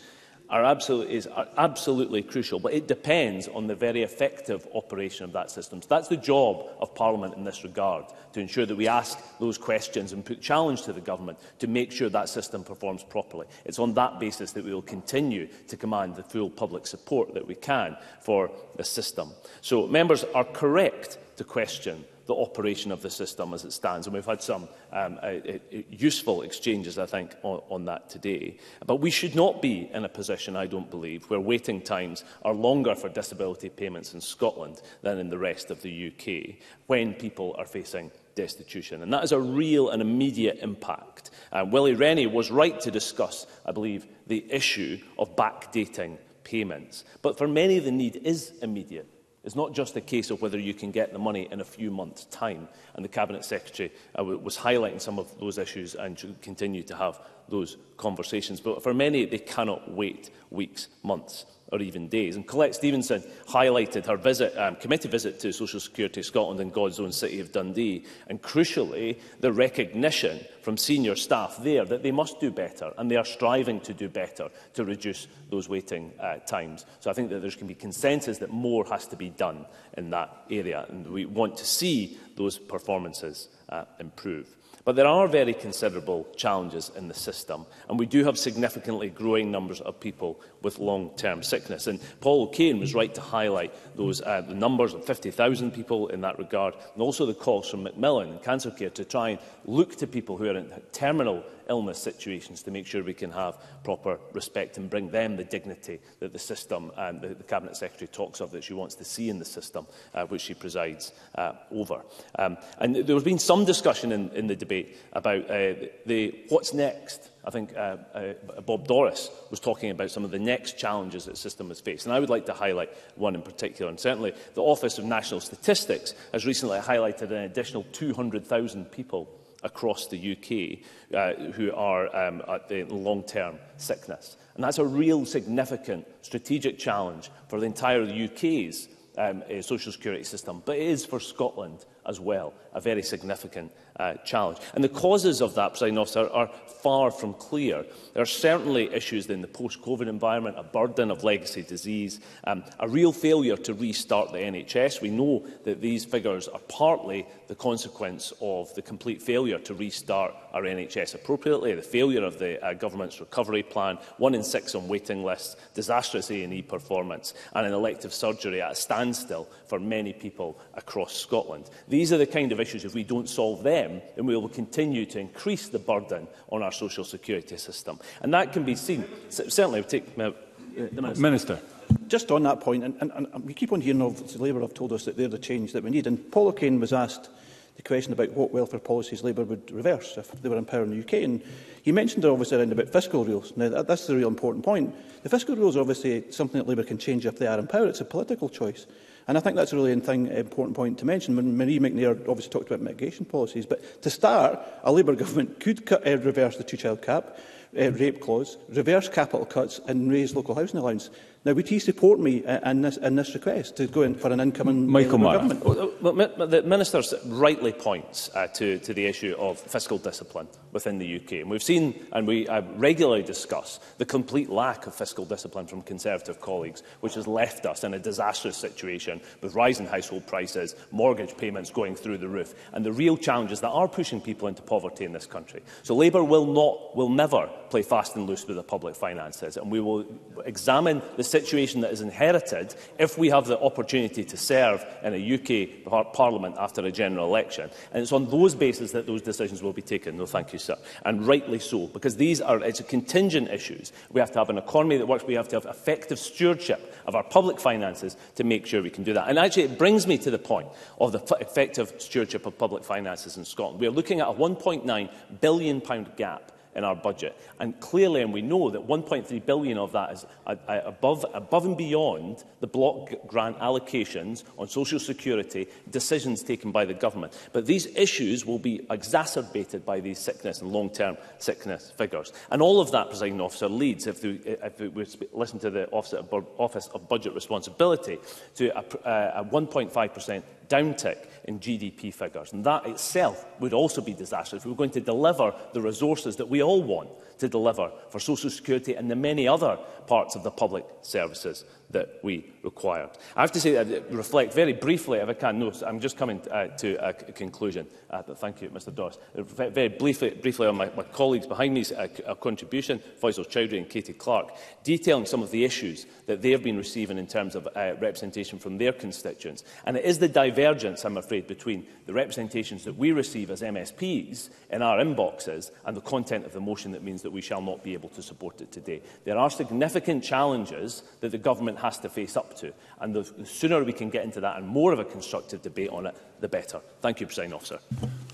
are absolutely, is are absolutely crucial, but it depends on the very effective operation of that system. So that's the job of Parliament in this regard, to ensure that we ask those questions and put challenge to the government to make sure that system performs properly. It's on that basis that we will continue to command the full public support that we can for the system. So members are correct to question the operation of the system as it stands. And we've had some um, uh, uh, useful exchanges, I think, on, on that today. But we should not be in a position, I don't believe, where waiting times are longer for disability payments in Scotland than in the rest of the UK when people are facing destitution. And that is a real and immediate impact. Um, Willie Rennie was right to discuss, I believe, the issue of backdating payments. But for many, the need is immediate. It's not just a case of whether you can get the money in a few months' time. And the Cabinet Secretary uh, was highlighting some of those issues and should continue to have those conversations. But for many, they cannot wait weeks, months or even days. And Colette Stevenson highlighted her visit, um, committee visit to Social Security Scotland in God's own city of Dundee, and crucially, the recognition from senior staff there that they must do better, and they are striving to do better to reduce those waiting uh, times. So I think that there can be consensus that more has to be done in that area, and we want to see those performances uh, improve. But there are very considerable challenges in the system, and we do have significantly growing numbers of people with long-term sickness. And Paul O'Kane was right to highlight those uh, the numbers of 50,000 people in that regard, and also the calls from Macmillan and Cancer Care to try and look to people who are in terminal illness situations to make sure we can have proper respect and bring them the dignity that the system and the, the Cabinet Secretary talks of that she wants to see in the system uh, which she presides uh, over. Um, and there's been some discussion in, in the debate about uh, the what's next I think uh, uh, Bob Doris was talking about some of the next challenges that the system has faced. And I would like to highlight one in particular. And certainly the Office of National Statistics has recently highlighted an additional 200,000 people across the UK uh, who are um, at the long-term sickness. And that's a real significant strategic challenge for the entire UK's um, uh, social security system, but it is for Scotland as well a very significant uh, challenge. And the causes of that, President Officer, are far from clear. There are certainly issues in the post-COVID environment, a burden of legacy disease, um, a real failure to restart the NHS. We know that these figures are partly the consequence of the complete failure to restart our NHS appropriately, the failure of the uh, government's recovery plan, one in six on waiting lists, disastrous A&E performance, and an elective surgery at a standstill for many people across Scotland. These are the kind of of issues, if we don't solve them, then we will continue to increase the burden on our social security system. And that can be seen, certainly, take my, uh, the Minister. Minister. Just on that point, and, and, and we um, keep on hearing of Labour have told us that they're the change that we need, and Paul O'Kane was asked the question about what welfare policies Labour would reverse if they were in power in the UK. And he mentioned obviously around about fiscal rules. Now, that, that's the real important point. The fiscal rules are obviously something that Labour can change if they are in power. It's a political choice. And I think that's a really thing, important point to mention. When Marie McNair obviously talked about mitigation policies, but to start, a Labour government could cut, uh, reverse the two-child cap, uh, rape clause, reverse capital cuts and raise local housing allowance. Now, would he support me uh, in this, in this request to go in for an incoming and Michael government? Well, uh, the Minister rightly points uh, to, to the issue of fiscal discipline within the UK. And we've seen, and we uh, regularly discuss, the complete lack of fiscal discipline from Conservative colleagues, which has left us in a disastrous situation with rising household prices, mortgage payments going through the roof, and the real challenges that are pushing people into poverty in this country. So Labour will not, will never play fast and loose with the public finances, and we will examine the situation that is inherited if we have the opportunity to serve in a UK par Parliament after a general election. And it's on those bases that those decisions will be taken. No, thank you, sir. And rightly so, because these are it's contingent issues. We have to have an economy that works. We have to have effective stewardship of our public finances to make sure we can do that. And actually, it brings me to the point of the effective stewardship of public finances in Scotland. We are looking at a £1.9 billion gap in our budget. And clearly, and we know that 1.3 billion of that is uh, uh, above, above and beyond the block grant allocations on social security decisions taken by the government. But these issues will be exacerbated by these sickness and long-term sickness figures. And all of that, presiding officer, leads, if, the, if we listen to the Office of Budget Responsibility, to a, uh, a 1.5% downtick in GDP figures. And that itself would also be disastrous if we were going to deliver the resources that we all want to deliver for social security and the many other parts of the public services that we require. I have to say, that uh, reflect very briefly, if I can, no, I'm just coming uh, to a conclusion. Uh, thank you, Mr Doss. Uh, very briefly, briefly on my, my colleagues behind me's uh, a contribution, Faisal Chowdhury and Katie Clark, detailing some of the issues that they have been receiving in terms of uh, representation from their constituents. And it is the divergence, I'm afraid, between the representations that we receive as MSPs in our inboxes and the content of the motion that means that that we shall not be able to support it today. There are significant challenges that the government has to face up to, and the sooner we can get into that and more of a constructive debate on it, the better. Thank you, President Officer.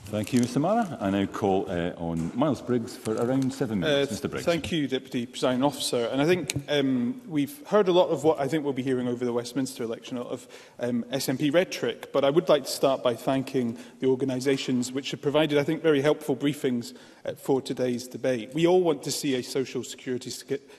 Thank you, Mr Mara. I now call uh, on Miles Briggs for around seven minutes. Uh, Mr Briggs. Thank you, Deputy Presiding Officer. And I think um, we've heard a lot of what I think we'll be hearing over the Westminster election, of um, SNP rhetoric. But I would like to start by thanking the organisations which have provided, I think, very helpful briefings uh, for today's debate. We all want to see a social security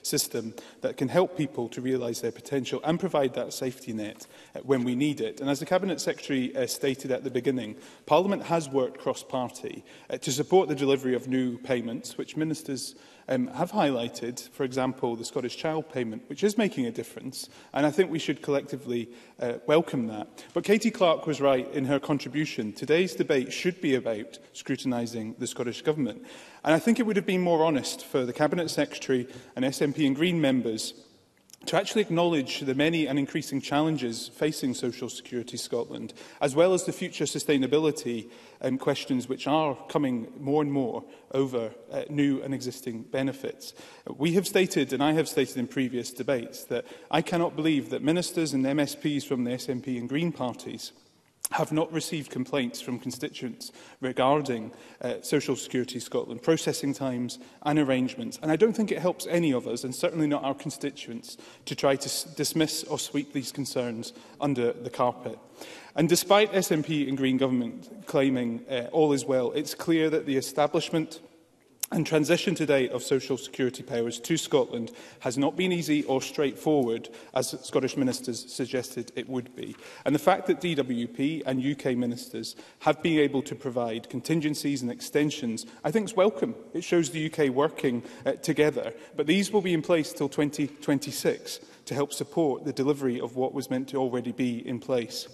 system that can help people to realise their potential and provide that safety net when we need it. And as the Cabinet Secretary uh, stated at the beginning, Parliament has worked cross-party uh, to support the delivery of new payments, which ministers um, have highlighted, for example, the Scottish Child Payment, which is making a difference, and I think we should collectively uh, welcome that. But Katie Clark was right in her contribution. Today's debate should be about scrutinising the Scottish Government. And I think it would have been more honest for the Cabinet Secretary and SNP and Green members to actually acknowledge the many and increasing challenges facing Social Security Scotland, as well as the future sustainability um, questions which are coming more and more over uh, new and existing benefits. We have stated, and I have stated in previous debates, that I cannot believe that ministers and MSPs from the SNP and Green parties – have not received complaints from constituents regarding uh, Social Security Scotland processing times and arrangements. And I don't think it helps any of us, and certainly not our constituents, to try to dismiss or sweep these concerns under the carpet. And despite SNP and Green government claiming uh, all is well, it's clear that the establishment And transition today of social security powers to Scotland has not been easy or straightforward, as Scottish ministers suggested it would be. And the fact that DWP and UK ministers have been able to provide contingencies and extensions, I think is welcome. It shows the UK working uh, together. But these will be in place till 2026 to help support the delivery of what was meant to already be in place.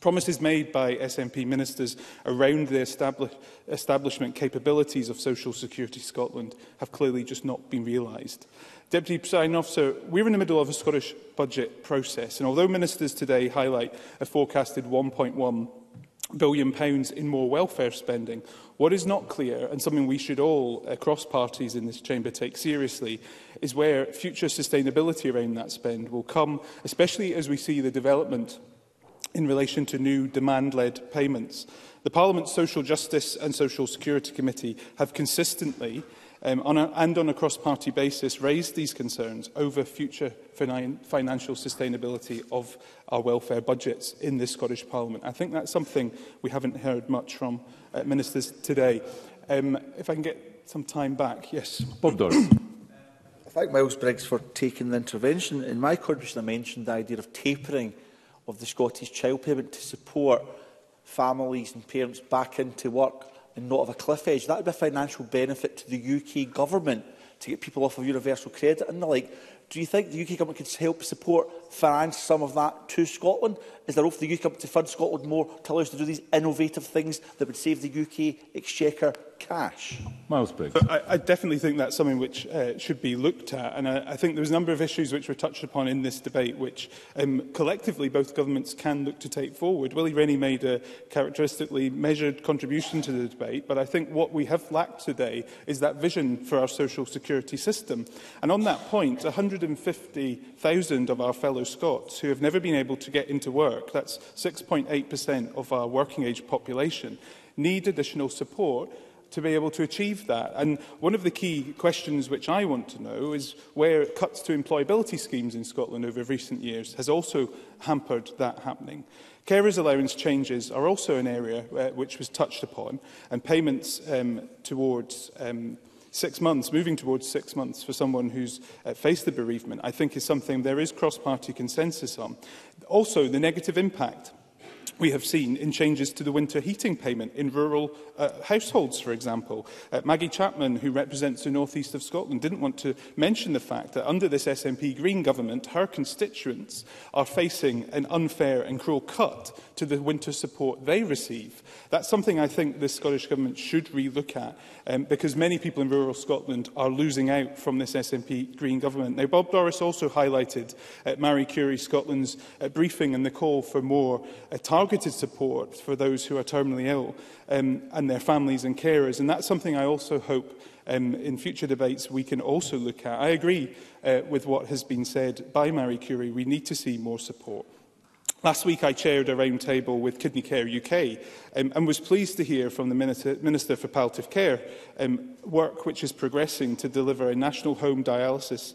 Promises made by SNP ministers around the establish establishment capabilities of Social Security Scotland have clearly just not been realised. Deputy Presiding Officer, we're in the middle of a Scottish budget process, and although ministers today highlight a forecasted 1.1 billion pounds in more welfare spending. What is not clear, and something we should all across parties in this chamber take seriously, is where future sustainability around that spend will come, especially as we see the development in relation to new demand-led payments. The Parliament's Social Justice and Social Security Committee have consistently um, on a, and on a cross-party basis raised these concerns over future financial sustainability of our welfare budgets in this Scottish Parliament. I think that's something we haven't heard much from uh, ministers today. Um, if I can get some time back. Yes, Bob Doris. I thank Miles Briggs for taking the intervention. In my contribution, I mentioned the idea of tapering of the Scottish Child Payment to support families and parents back into work and not of a cliff edge. That would be a financial benefit to the UK government to get people off of universal credit and the like. Do you think the UK government could help support finance some of that to Scotland? Is there hope for the UK to fund Scotland more to allow us to do these innovative things that would save the UK exchequer cash? Miles Briggs. So I, I definitely think that's something which uh, should be looked at. And I, I think there's a number of issues which were touched upon in this debate, which um, collectively both governments can look to take forward. Willie Rennie made a characteristically measured contribution to the debate, but I think what we have lacked today is that vision for our social security system. And on that point, 150,000 of our fellow Scots who have never been able to get into work, that's 6.8% of our working age population, need additional support to be able to achieve that. And one of the key questions which I want to know is where cuts to employability schemes in Scotland over recent years has also hampered that happening. Carers allowance changes are also an area uh, which was touched upon, and payments um, towards um, six months, moving towards six months for someone who's uh, faced the bereavement, I think is something there is cross-party consensus on. Also, the negative impact we have seen in changes to the winter heating payment in rural uh, households, for example. Uh, Maggie Chapman, who represents the northeast of Scotland, didn't want to mention the fact that under this SNP Green government, her constituents are facing an unfair and cruel cut to the winter support they receive. That's something I think the Scottish Government should relook at, um, because many people in rural Scotland are losing out from this SNP Green government. Now, Bob Doris also highlighted at uh, Marie Curie Scotland's uh, briefing and the call for more uh, targeted targeted support for those who are terminally ill um, and their families and carers. And that's something I also hope um, in future debates we can also look at. I agree uh, with what has been said by Marie Curie. We need to see more support. Last week I chaired a roundtable with Kidney Care UK um, and was pleased to hear from the Minister, Minister for Palliative Care um, work which is progressing to deliver a national home dialysis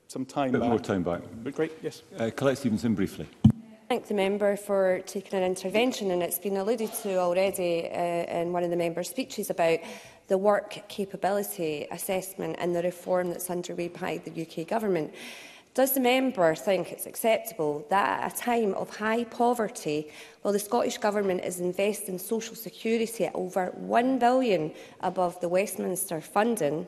some time back. more time back. But great, yes. Uh, Colette Stevenson, briefly. thank the member for taking an intervention and it's been alluded to already uh, in one of the member's speeches about the work capability assessment and the reform that's underway by the UK government. Does the member think it's acceptable that at a time of high poverty, while the Scottish Government is investing social security at over £1 billion above the Westminster funding,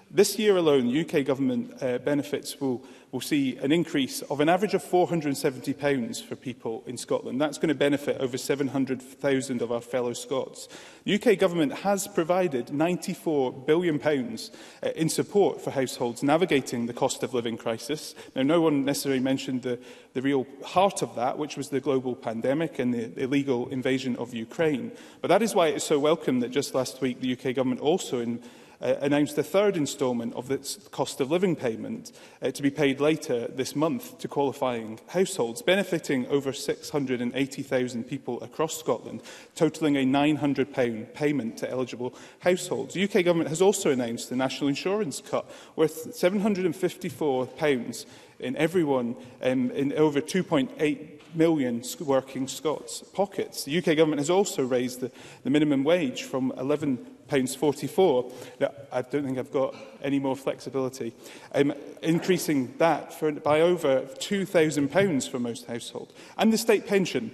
This year alone, UK government uh, benefits will, will see an increase of an average of £470 for people in Scotland. That's going to benefit over 700,000 of our fellow Scots. The UK government has provided £94 billion uh, in support for households navigating the cost of living crisis. Now, no one necessarily mentioned the, the real heart of that, which was the global pandemic and the, the illegal invasion of Ukraine. But that is why it is so welcome that just last week the UK government also in uh, announced a third instalment of its cost of living payment uh, to be paid later this month to qualifying households, benefiting over 680,000 people across Scotland, totalling a £900 payment to eligible households. The UK government has also announced the national insurance cut worth £754 in everyone um, in over 2.8 million working Scots pockets. The UK government has also raised the, the minimum wage from 11 £44. Now, I don't think I've got any more flexibility. Um, increasing that for, by over £2,000 for most households. And the state pension,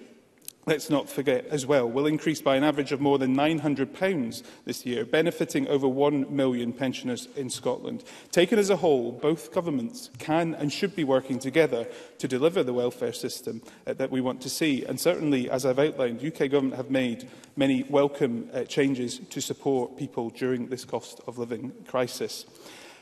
let's not forget as well, will increase by an average of more than £900 this year, benefiting over 1 million pensioners in Scotland. Taken as a whole, both governments can and should be working together to deliver the welfare system uh, that we want to see. And certainly, as I've outlined, UK government have made many welcome uh, changes to support people during this cost of living crisis.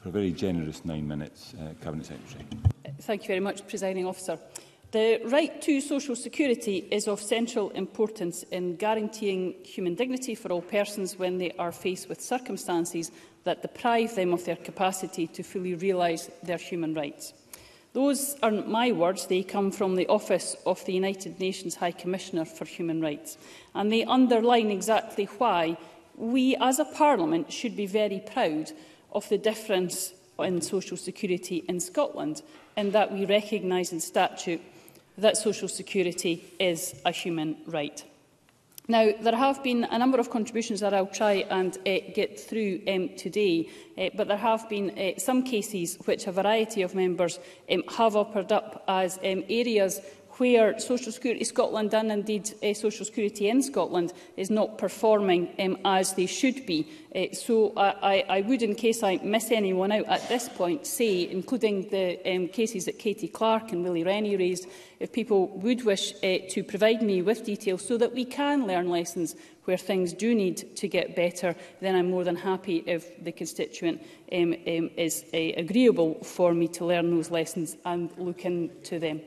for a very generous nine minutes, uh, Cabinet Secretary. Thank you very much, Presiding Officer. The right to social security is of central importance in guaranteeing human dignity for all persons when they are faced with circumstances that deprive them of their capacity to fully realise their human rights. Those aren't my words, they come from the Office of the United Nations High Commissioner for Human Rights, and they underline exactly why we as a Parliament should be very proud of the difference in social security in Scotland in that we recognise in statute that social security is a human right. Now, there have been a number of contributions that I'll try and uh, get through um, today, uh, but there have been uh, some cases which a variety of members um, have offered up as um, areas where Social Security Scotland and indeed uh, eh, Social Security in Scotland is not performing um, as they should be. Uh, so I, I, I would, in case I miss anyone out at this point, say, including the um, cases that Katie Clark and Willie Rennie raised, if people would wish uh, to provide me with details so that we can learn lessons where things do need to get better, then I'm more than happy if the constituent um, um, is uh, agreeable for me to learn those lessons and look into them.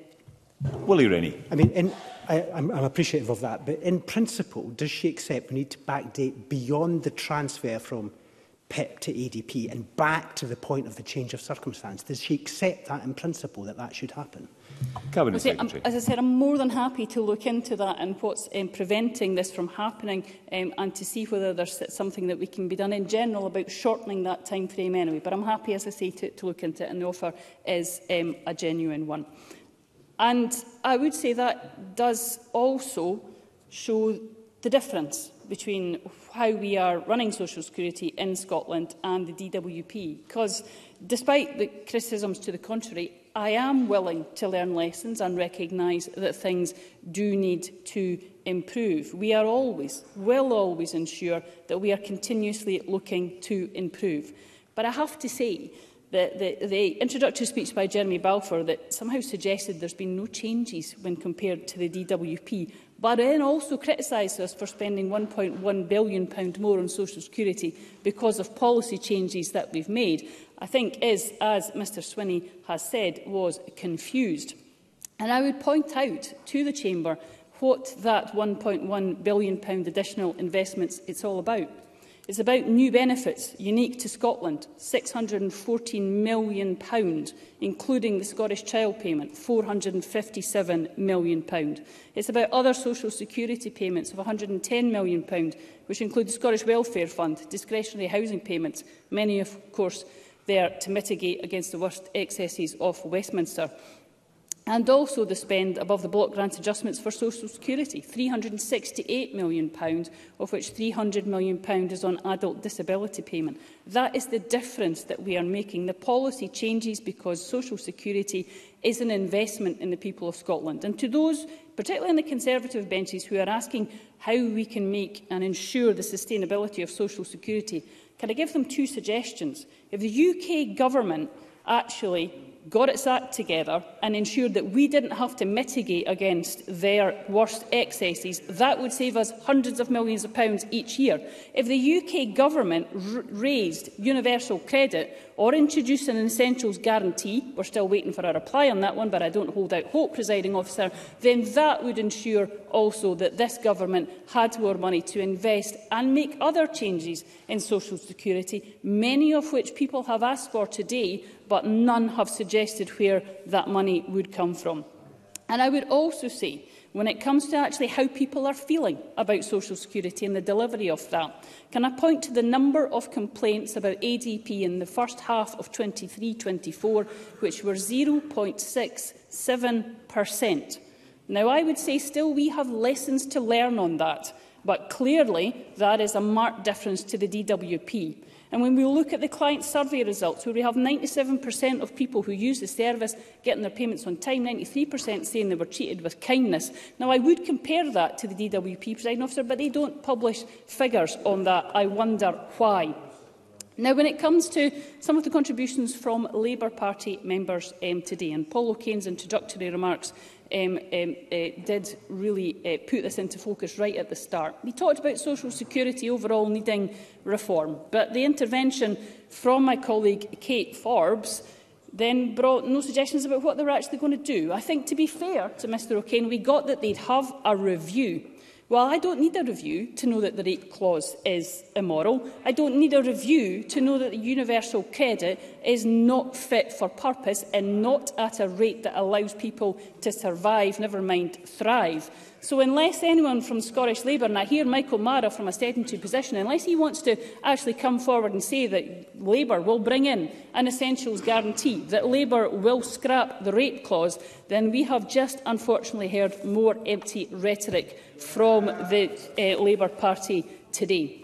Willie Rennie. I mean, in, I, I'm, I'm appreciative of that, but in principle, does she accept we need to backdate beyond the transfer from PIP to ADP e and back to the point of the change of circumstance? Does she accept that in principle that that should happen? Cabinet say, as I said, I'm more than happy to look into that and what's um, preventing this from happening um, and to see whether there's something that we can be done in general about shortening that time frame anyway. But I'm happy, as I say, to, to look into it and the offer is um, a genuine one. And I would say that does also show the difference between how we are running social security in Scotland and the DWP because despite the criticisms to the contrary I am willing to learn lessons and recognise that things do need to improve. We are always, will always ensure that we are continuously looking to improve. But I have to say the, the, the introductory speech by Jeremy Balfour that somehow suggested there's been no changes when compared to the DWP, but then also criticised us for spending £1.1 billion pound more on social security because of policy changes that we've made, I think is, as Mr Swinney has said, was confused. And I would point out to the Chamber what that £1.1 billion pound additional investments it's all about. It's about new benefits unique to Scotland, £614 million, including the Scottish Child Payment, £457 million. It's about other social security payments of £110 million, which include the Scottish Welfare Fund, discretionary housing payments, many of course there to mitigate against the worst excesses of Westminster and also the spend above the block grant adjustments for social security £368 million, of which £300 million is on adult disability payment. That is the difference that we are making. The policy changes because social security is an investment in the people of Scotland. And to those, particularly in the Conservative benches, who are asking how we can make and ensure the sustainability of social security, can I give them two suggestions? If the UK government actually got its act together and ensured that we didn't have to mitigate against their worst excesses, that would save us hundreds of millions of pounds each year. If the UK government raised universal credit or introduce an essentials guarantee, we're still waiting for a reply on that one, but I don't hold out hope, presiding officer, then that would ensure also that this government had more money to invest and make other changes in social security, many of which people have asked for today, but none have suggested where that money would come from. And I would also say when it comes to actually how people are feeling about social security and the delivery of that. Can I point to the number of complaints about ADP in the first half of 23-24, which were 0.67%? Now, I would say still we have lessons to learn on that, but clearly that is a marked difference to the DWP. And when we look at the client survey results, where we have 97% of people who use the service getting their payments on time, 93% saying they were treated with kindness. Now, I would compare that to the DWP presiding officer, but they don't publish figures on that. I wonder why. Now, when it comes to some of the contributions from Labour Party members um, today, and Paul O'Kane's introductory remarks um, um, uh, did really uh, put this into focus right at the start. He talked about social security overall needing reform, but the intervention from my colleague Kate Forbes then brought no suggestions about what they were actually going to do. I think, to be fair to Mr O'Kane, we got that they'd have a review Well, I don't need a review to know that the rate clause is immoral. I don't need a review to know that the universal credit is not fit for purpose and not at a rate that allows people to survive, never mind thrive. So unless anyone from Scottish Labour, and I hear Michael Mara from a sedentary position, unless he wants to actually come forward and say that Labour will bring in an essentials guarantee, that Labour will scrap the rape clause, then we have just unfortunately heard more empty rhetoric from the uh, Labour Party today.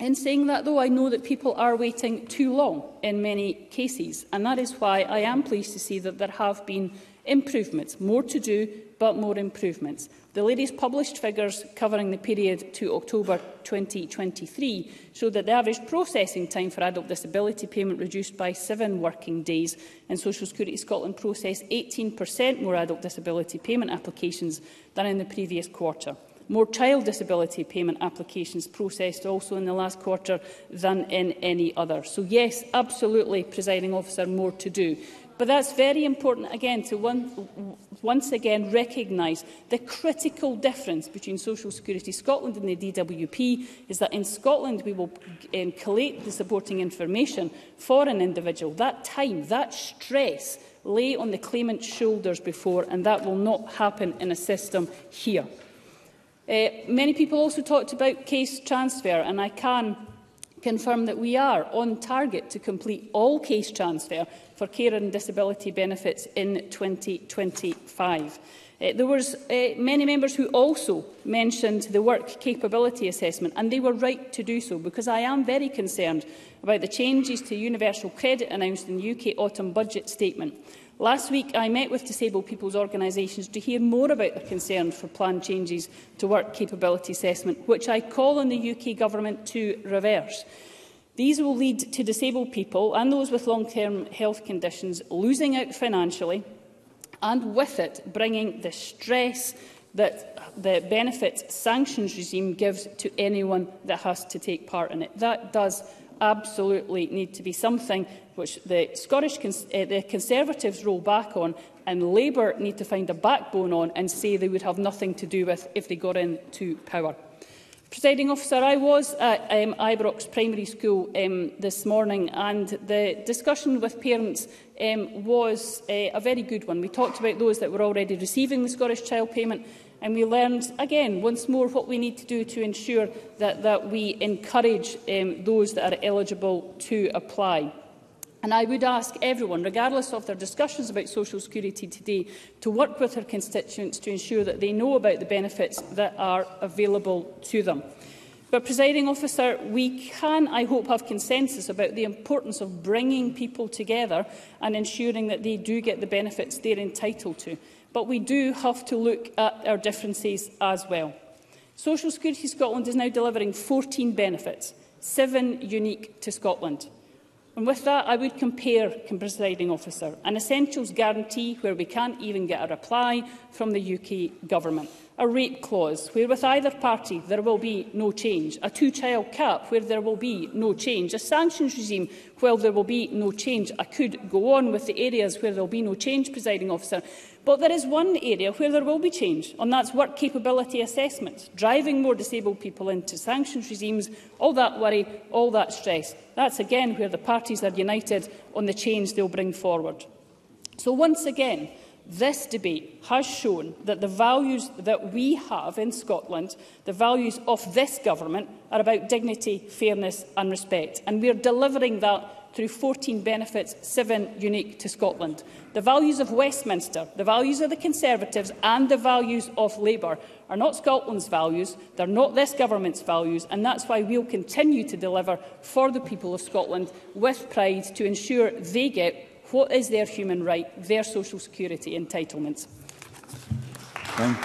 In saying that, though, I know that people are waiting too long in many cases, and that is why I am pleased to see that there have been improvements, more to do, but more improvements. The latest published figures covering the period to October 2023 show that the average processing time for adult disability payment reduced by seven working days, and Social Security Scotland processed 18% more adult disability payment applications than in the previous quarter more child disability payment applications processed also in the last quarter than in any other. So yes, absolutely, presiding officer, more to do. But that's very important, again, to one, once again recognise the critical difference between Social Security Scotland and the DWP is that in Scotland we will um, collate the supporting information for an individual. That time, that stress lay on the claimant's shoulders before, and that will not happen in a system here. Uh, many people also talked about case transfer, and I can confirm that we are on target to complete all case transfer for care and disability benefits in 2025. Uh, eh, there were uh, many members who also mentioned the work capability assessment, and they were right to do so, because I am very concerned about the changes to universal credit announced in the UK autumn budget statement. Last week, I met with disabled people's organisations to hear more about their concerns for planned changes to work capability assessment, which I call on the UK Government to reverse. These will lead to disabled people and those with long-term health conditions losing out financially and with it bringing the stress that the benefits sanctions regime gives to anyone that has to take part in it. That does absolutely need to be something which the Scottish cons uh, the Conservatives roll back on and Labour need to find a backbone on and say they would have nothing to do with if they got into power. Presiding officer, I was at um, Ibrox Primary School um, this morning and the discussion with parents um, was uh, a very good one. We talked about those that were already receiving the Scottish Child Payment And we learned, again, once more, what we need to do to ensure that, that we encourage um, those that are eligible to apply. And I would ask everyone, regardless of their discussions about social security today, to work with their constituents to ensure that they know about the benefits that are available to them. But, presiding officer, we can, I hope, have consensus about the importance of bringing people together and ensuring that they do get the benefits they're entitled to but we do have to look at our differences as well. Social Security Scotland is now delivering 14 benefits, seven unique to Scotland. And with that, I would compare, presiding officer, an essentials guarantee where we can't even get a reply from the UK government a rape clause where with either party there will be no change, a two-child cap where there will be no change, a sanctions regime where there will be no change. I could go on with the areas where there will be no change, presiding officer, but there is one area where there will be change, and that's work capability assessment, driving more disabled people into sanctions regimes, all that worry, all that stress. That's again where the parties are united on the change they'll bring forward. So once again, This debate has shown that the values that we have in Scotland, the values of this government, are about dignity, fairness and respect. And we are delivering that through 14 benefits, seven unique to Scotland. The values of Westminster, the values of the Conservatives and the values of Labour are not Scotland's values, they're not this government's values, and that's why we'll continue to deliver for the people of Scotland with pride to ensure they get what is their human right, their social security entitlements. Thank,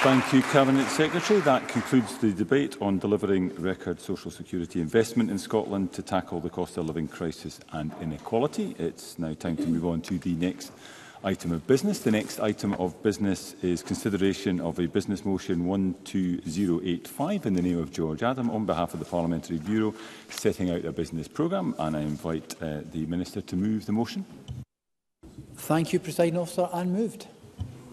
Thank you, Cabinet Secretary. That concludes the debate on delivering record social security investment in Scotland to tackle the cost of living crisis and inequality. It's now time to move on to the next item of business. The next item of business is consideration of a business motion 12085 in the name of George Adam on behalf of the Parliamentary Bureau setting out a business programme and I invite uh, the Minister to move the motion. Thank you, President Officer, and moved.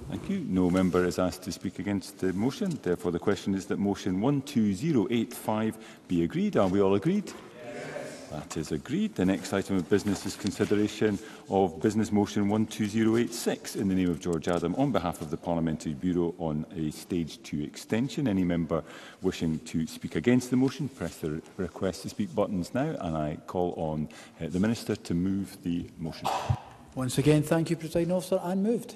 Thank you. No member is asked to speak against the motion. Therefore, the question is that motion 12085 be agreed. Are we all agreed? That is agreed. The next item of business is consideration of Business Motion 12086 in the name of George Adam on behalf of the Parliamentary Bureau on a Stage 2 extension. Any member wishing to speak against the motion, press the request to speak buttons now and I call on uh, the Minister to move the motion. Once again, thank you, President Officer, and moved.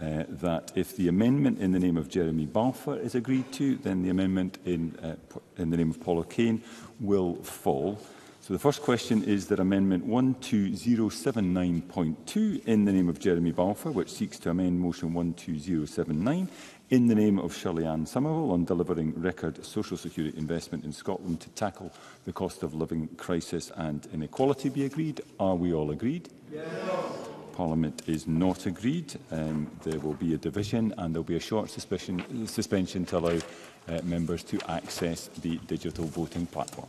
uh, that if the amendment in the name of Jeremy Balfour is agreed to, then the amendment in, uh, in the name of Paul Kane will fall. So the first question is that Amendment 12079.2 in the name of Jeremy Balfour, which seeks to amend Motion 12079 in the name of Shirley Ann Somerville on delivering record social security investment in Scotland to tackle the cost of living crisis and inequality be agreed. Are we all agreed? Yes. Parliament is not agreed, um, there will be a division and there will be a short suspension to allow uh, members to access the digital voting platform.